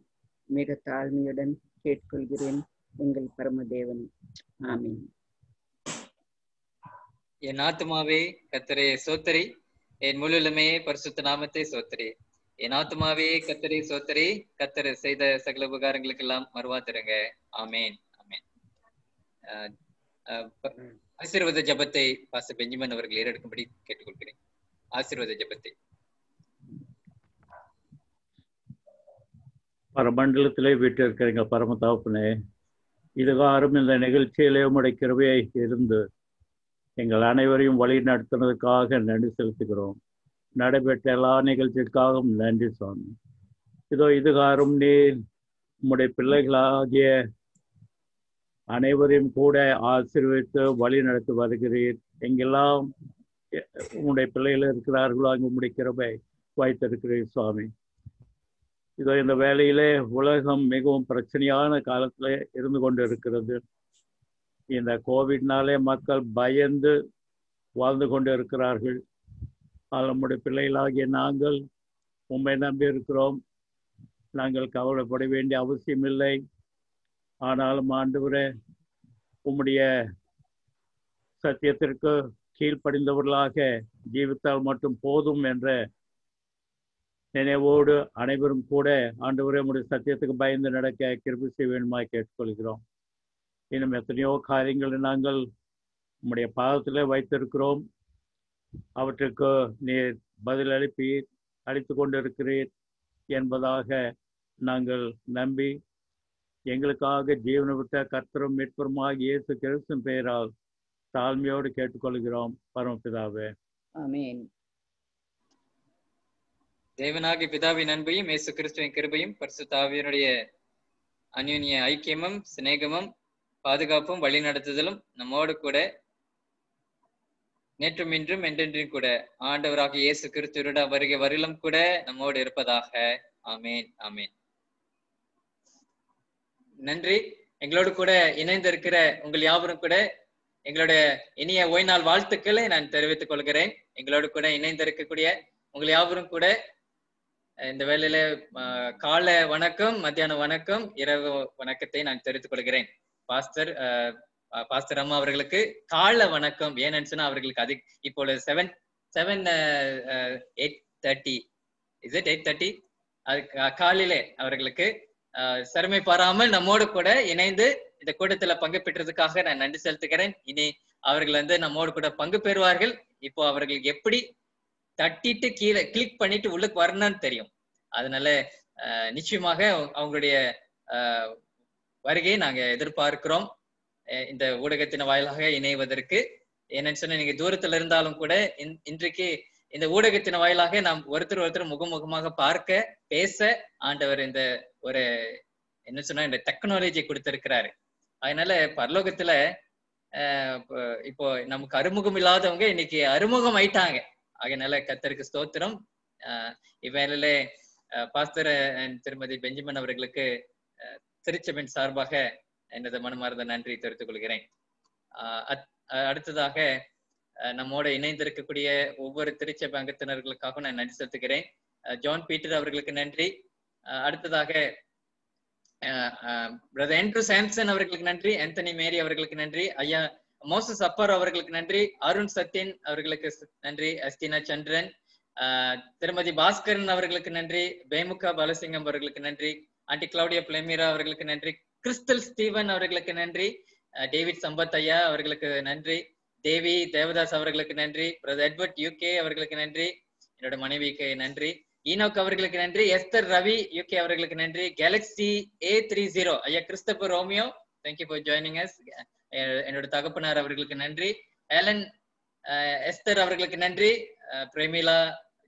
மிக தாழ்மையுடன் கேட்டுக்கொள்கிறேன் எங்கள் பரமதேவன். ஆமீன். என் ஆத்மாவே கத்தரே சோத்தரி என் முழுலமே பரிசுத்த நாமத்தை சோத்தரி. என் ஆத்மாவே கத்தரே சோத்தரி கத்தரை செய்த சகல உபகாரங்களுக்கெல்லாம் மறுவாத்திருங்க ஆமேன். ஆசீர்வாத ஜபத்தை பாச பெஞ்சமின் அவர்கள் ஏறெடுக்கும்படி கேட்டுக்கொள்கிறேன். ஆசீர்வாத ஜபத்தை. பரமண்டலத்திலே வீட்டிருக்கிறீங்க பரம தகப்பனே இதுகாரும் இந்த நிகழ்ச்சியிலே உம்முடைய கிருபையை இருந்து எங்கள் அனைவரையும் வழி நடத்துனதுக்காக நன்றி செலுத்துகிறோம். நடைபெற்ற எல்லா நிகழ்ச்சிக்காகவும் நன்றி சுவாமி. இதோ இதுகாரும் நீர் உம்முடைய பிள்ளைகளாகிய அனைவரையும் கூட ஆசீர்வித்து வழி நடத்தி வருகிறீர். எங்கெல்லாம் எ- பிள்ளைகள் இருக்கிறார்களோ அங்கு உம்முடைய கிருபை சுவாமி. இதோ இந்த வேலையிலே உலகம் மிகவும் பிரச்சனையான காலத்துல இருந்து கொண்டு இருக்கிறது இந்த கோவிட்னாலே மக்கள் பயந்து வாழ்ந்து கொண்டு இருக்கிறார்கள் ஆனால் நம்முடைய பிள்ளைகளாகிய நாங்கள் உண்மை நம்பி இருக்கிறோம் நாங்கள் கவலைப்பட வேண்டிய அவசியம் இல்லை ஆனாலும் ஆண்டவரே உம்முடைய சத்தியத்திற்கு கீழ்ப்படிந்தவர்களாக ஜீவித்தால் மட்டும் போதும் என்ற நினைவோடு அனைவரும் கூட ஆண்டவரே உம்முடைய சத்தியத்துக்கு பயந்து நடக்க கிருபி செய்ய வேண்டுமாய் கேட்டுக்கொள்கிறோம். இன்னும் எத்தனையோ காரியங்களை நாங்கள் உம்முடைய பாதத்திலே வைத்திருக்கிறோம். அவற்றுக்கு நீர் பதில் அளிப்பீர் அளித்து கொண்டிருக்கிறீர் என்பதாக நாங்கள் நம்பி எங்களுக்காக ஜீவனை விட்ட கர்த்தரும் மீட்பருமாக இயேசு கிறிஸ்துவின் பெயரால் தாழ்மையோடு கேட்டுக்கொள்கிறோம் பரமபிதாவே. ஆமென். தேவனாகிய பிதாவின் அன்பையும் இயேசு கிறிஸ்துவின் கிருபையும் பரிசுத்த ஆவியனுடைய அந்யுன்ய ஐக்கியமும் சிநேகமும் பாதுகாப்பும் வழிநடத்துதலும் நம்மோடு கூட நேற்றும் இன்றும் என்றென்றும் கூட ஆண்டவராக இயேசு கிறிஸ்துவோட வருகை வரிலும் கூட நம்மோடு இருப்பதாக. ஆமேன் ஆமேன். நன்றி. எங்களோடு கூட இணைந்திருக்கிற உங்கள் யாவரும் கூட எங்களுடைய இனிய ஓய்நாள் வாழ்த்துக்களை நான் தெரிவித்துக் கொள்கிறேன். எங்களோடு கூட இணைந்திருக்கக்கூடிய உங்கள் யாவரும் கூட இந்த வேலையில கால வணக்கம் மத்தியான வணக்கம் இரவு வணக்கத்தை நான் தெரிவித்துக் கொள்கிறேன். பாஸ்டர் அஹ், பாஸ்டர் அம்மா அவர்களுக்கு கால வணக்கம். ஏன்னு சொன்னா அவர்களுக்கு அது இப்பொழுது seven seven eight thirty is it eight thirty அது காலையிலே அவர்களுக்கு அஹ், சிரமை பாராமல் நம்மோடு கூட இணைந்து இந்த கூட்டத்துல பங்கு பெற்றதுக்காக நான் நன்றி செலுத்துகிறேன். இனி அவர்கள் வந்து நம்மோடு கூட பங்கு பெறுவார்கள். இப்போ அவர்கள் எப்படி தட்டிட்டு கீழே கிளிக் பண்ணிட்டு உள்ளுக்கு வரணும்னு தெரியும். அதனால அஹ், நிச்சயமாக அவங்களுடைய வருகையை நாங்க எதிர்பார்க்கிறோம். இந்த ஊடகத்தின் வாயிலாக இணைவதற்கு. என்னன்னு சொன்னா நீங்க தூரத்துல இருந்தாலும் கூட இன்- இன்றைக்கு இந்த ஊடகத்தின் வாயிலாக நாம் ஒருத்தர் ஒருத்தர் முகமுகமாக பார்க்க பேச ஆண்டவர் இந்த ஒரு என்ன சொன்னா இந்த டெக்னாலஜி கொடுத்திருக்கிறாரு. அதனால பரலோகத்துல இப்போ- நமக்கு அறிமுகம் இல்லாதவங்க இன்னைக்கு அறிமுகம் ஆயிட்டாங்க. அதனால கத்தருக்கு ஸ்தோத்திரம். அஹ், இவ்வேளையில அஹ், திருமதி பெஞ்சமின் அவர்களுக்கு அஹ், சார்பாக எனது மனமார்ந்த நன்றி தெரிவித்துக் கொள்கிறேன். அஹ், அடுத்ததாக நம்மோட இணைந்திருக்கக்கூடிய ஒவ்வொரு திருச்சபை அங்கத்தினர்களுக்காகவும் நான் நன்றி செலுத்துகிறேன். ஜான் பீட்டர் அவர்களுக்கு நன்றி. அடுத்ததாக பிரதர் ஆண்ட்ரூ சாம்சன் அவர்களுக்கு நன்றி ஆந்தனி மேரி அவர்களுக்கு நன்றி ஐயா மோசஸ் அப்பர் அவர்களுக்கு நன்றி அருண் சத்யன் அவர்களுக்கு நன்றி அஸ்தினா சந்திரன் திருமதி பாஸ்கரன் அவர்களுக்கு நன்றி பேமுகா பாலசிங்கம் அவர்களுக்கு நன்றி ஆண்டி கிளவுடியா பிளமீரா அவர்களுக்கு நன்றி கிறிஸ்டல் ஸ்டீவன் அவர்களுக்கு நன்றி டேவிட் சம்பத் ஐயா அவர்களுக்கு நன்றி தேவி தேவதாஸ் அவர்களுக்கு நன்றி. பிரதர் எட்வர்ட் யூகே அவர்களுக்கு நன்றி. என்னோட மனைவிக்கு நன்றி. ஈனோக் அவர்களுக்கு நன்றி. எஸ்தர் ரவி யூகே அவர்களுக்கு நன்றி. கேலக்ஸி ஏ த்ரீ ஜீரோ ஐயா Christopher Romeo thank you for joining us என்னோட தகப்பனார் அவர்களுக்கு நன்றி. ஏலன் அஹ், எஸ்தர் அவர்களுக்கு நன்றி. பிரேமிலா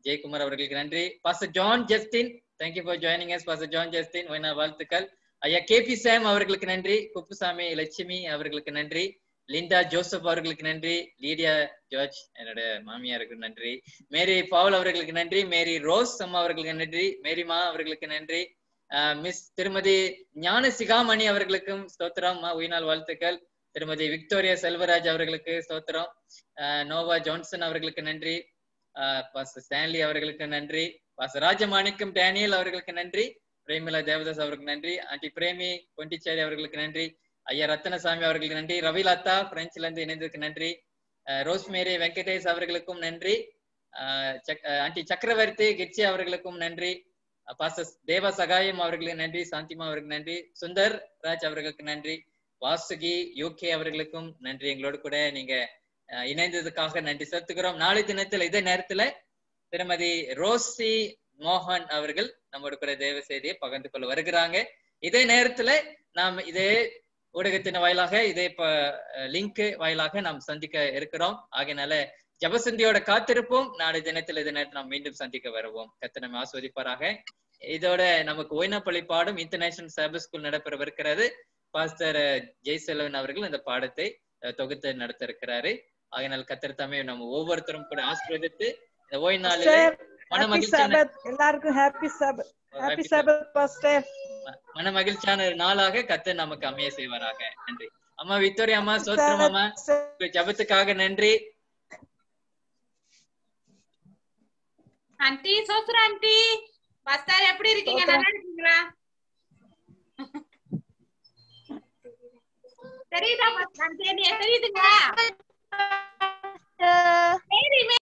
ஜெயக்குமார் அவர்களுக்கு நன்றி. பாச John Justin thank you for joining us பாச ஜான் ஜஸ்டின் ஒய்னா வாழ்த்துக்கள். ஐயா கே பி சாம் அவர்களுக்கு நன்றி. குப்புசாமி லட்சுமி அவர்களுக்கு நன்றி. லிண்டா ஜோசப் அவர்களுக்கு நன்றி லீடியா ஜார்ஜ் என்னோட மாமியாருக்கு நன்றி மேரி பவுல் அவர்களுக்கு நன்றி மேரி ரோஸ் அம்மா அவர்களுக்கு நன்றி மேரிமா அவர்களுக்கு நன்றி மிஸ் திருமதி ஞான சிகாமணி அவர்களுக்கும் ஸ்தோத்திரம் அம்மா உயினால் வாழ்த்துக்கள் திருமதி விக்டோரியா செல்வராஜ் அவர்களுக்கு ஸ்தோத்திரம் நோவா ஜான்சன் அவர்களுக்கு நன்றி பாஸ்டர் ஸ்டான்லி அவர்களுக்கு நன்றி பாஸ்டர் ராஜமாணிக்கம் டேனியல் அவர்களுக்கு நன்றி பிரேமிலா தேவதாஸ் அவர்களுக்கு நன்றி ஆண்டி பிரேமி கொண்டிச்சேரி அவர்களுக்கு நன்றி ஐயா ரத்தனசாமி அவர்களுக்கு நன்றி. ரவி லதா பிரெஞ்சுல இருந்து இணைந்ததுக்கு நன்றி. ரோஸ்மேரி வெங்கடேஷ் அவர்களுக்கும் நன்றி. அஹ் ஆண்டி சக்கரவர்த்தி கிட்சி அவர்களுக்கும் நன்றி. பாசஸ் தேவா தேவ சகாயம் அவர்களுக்கு நன்றி சாந்திமா அவர்களுக்கு நன்றி சுந்தர் ராஜ் அவர்களுக்கு நன்றி வாசுகி யூகே அவர்களுக்கும் நன்றி. எங்களோடு கூட நீங்க இணைந்ததுக்காக நன்றி செலுத்துகிறோம். நாளை தினத்துல இதே நேரத்துல திருமதி ரோசி மோகன் அவர்கள் நம்மோட கூட தேவ செய்தியை பகிர்ந்து கொள்ள வருகிறாங்க. இதே நேரத்துல நாம் இதே ஊடகத்தின் வாயிலாக இதே இப்ப லிங்க் வாயிலாக நாம் சந்திக்க இருக்கிறோம். ஆகையினால ஜபசந்தியோட காத்திருப்போம். நாளை தினத்தில் இதே நேரத்தில் நாம் மீண்டும் சந்திக்க வருவோம். கத்த நம்ம ஆஸ்வதிப்பாராக. இதோட நமக்கு ஒய்னப்பள்ளி பாடும் இன்டர்நேஷனல் சர்வீஸ் ஸ்கூல் நடைபெறவிருக்கிறது. பாஸ்டர் ஜெய்செல்வன் அவர்கள் இந்த பாடத்தை தொகுத்து நடத்த இருக்கிறாரு ஆகையினால் கத்தர் தாமே நம்ம ஒவ்வொருத்தரும் கூட ஆசீர்வதித்து இந்த ஓய் நாளிலே மன எல்லாருக்கும் happy Sabbath happy Sabbath pastor மன மகிழ்ச்சியான ஒரு நாளாக கத்தர் நமக்கு அமைய செய்வாராக. நன்றி. அம்மா விக்டோரியா அம்மா சோத்திரம் அம்மா ஜபத்துக்காக நன்றி. ஆண்டி சோத்ரா ஆண்டி பாஸ்டர் எப்படி இருக்கீங்க? நல்லா இருக்கீங்களா? தெரியுதா தெரியுதுங்களா?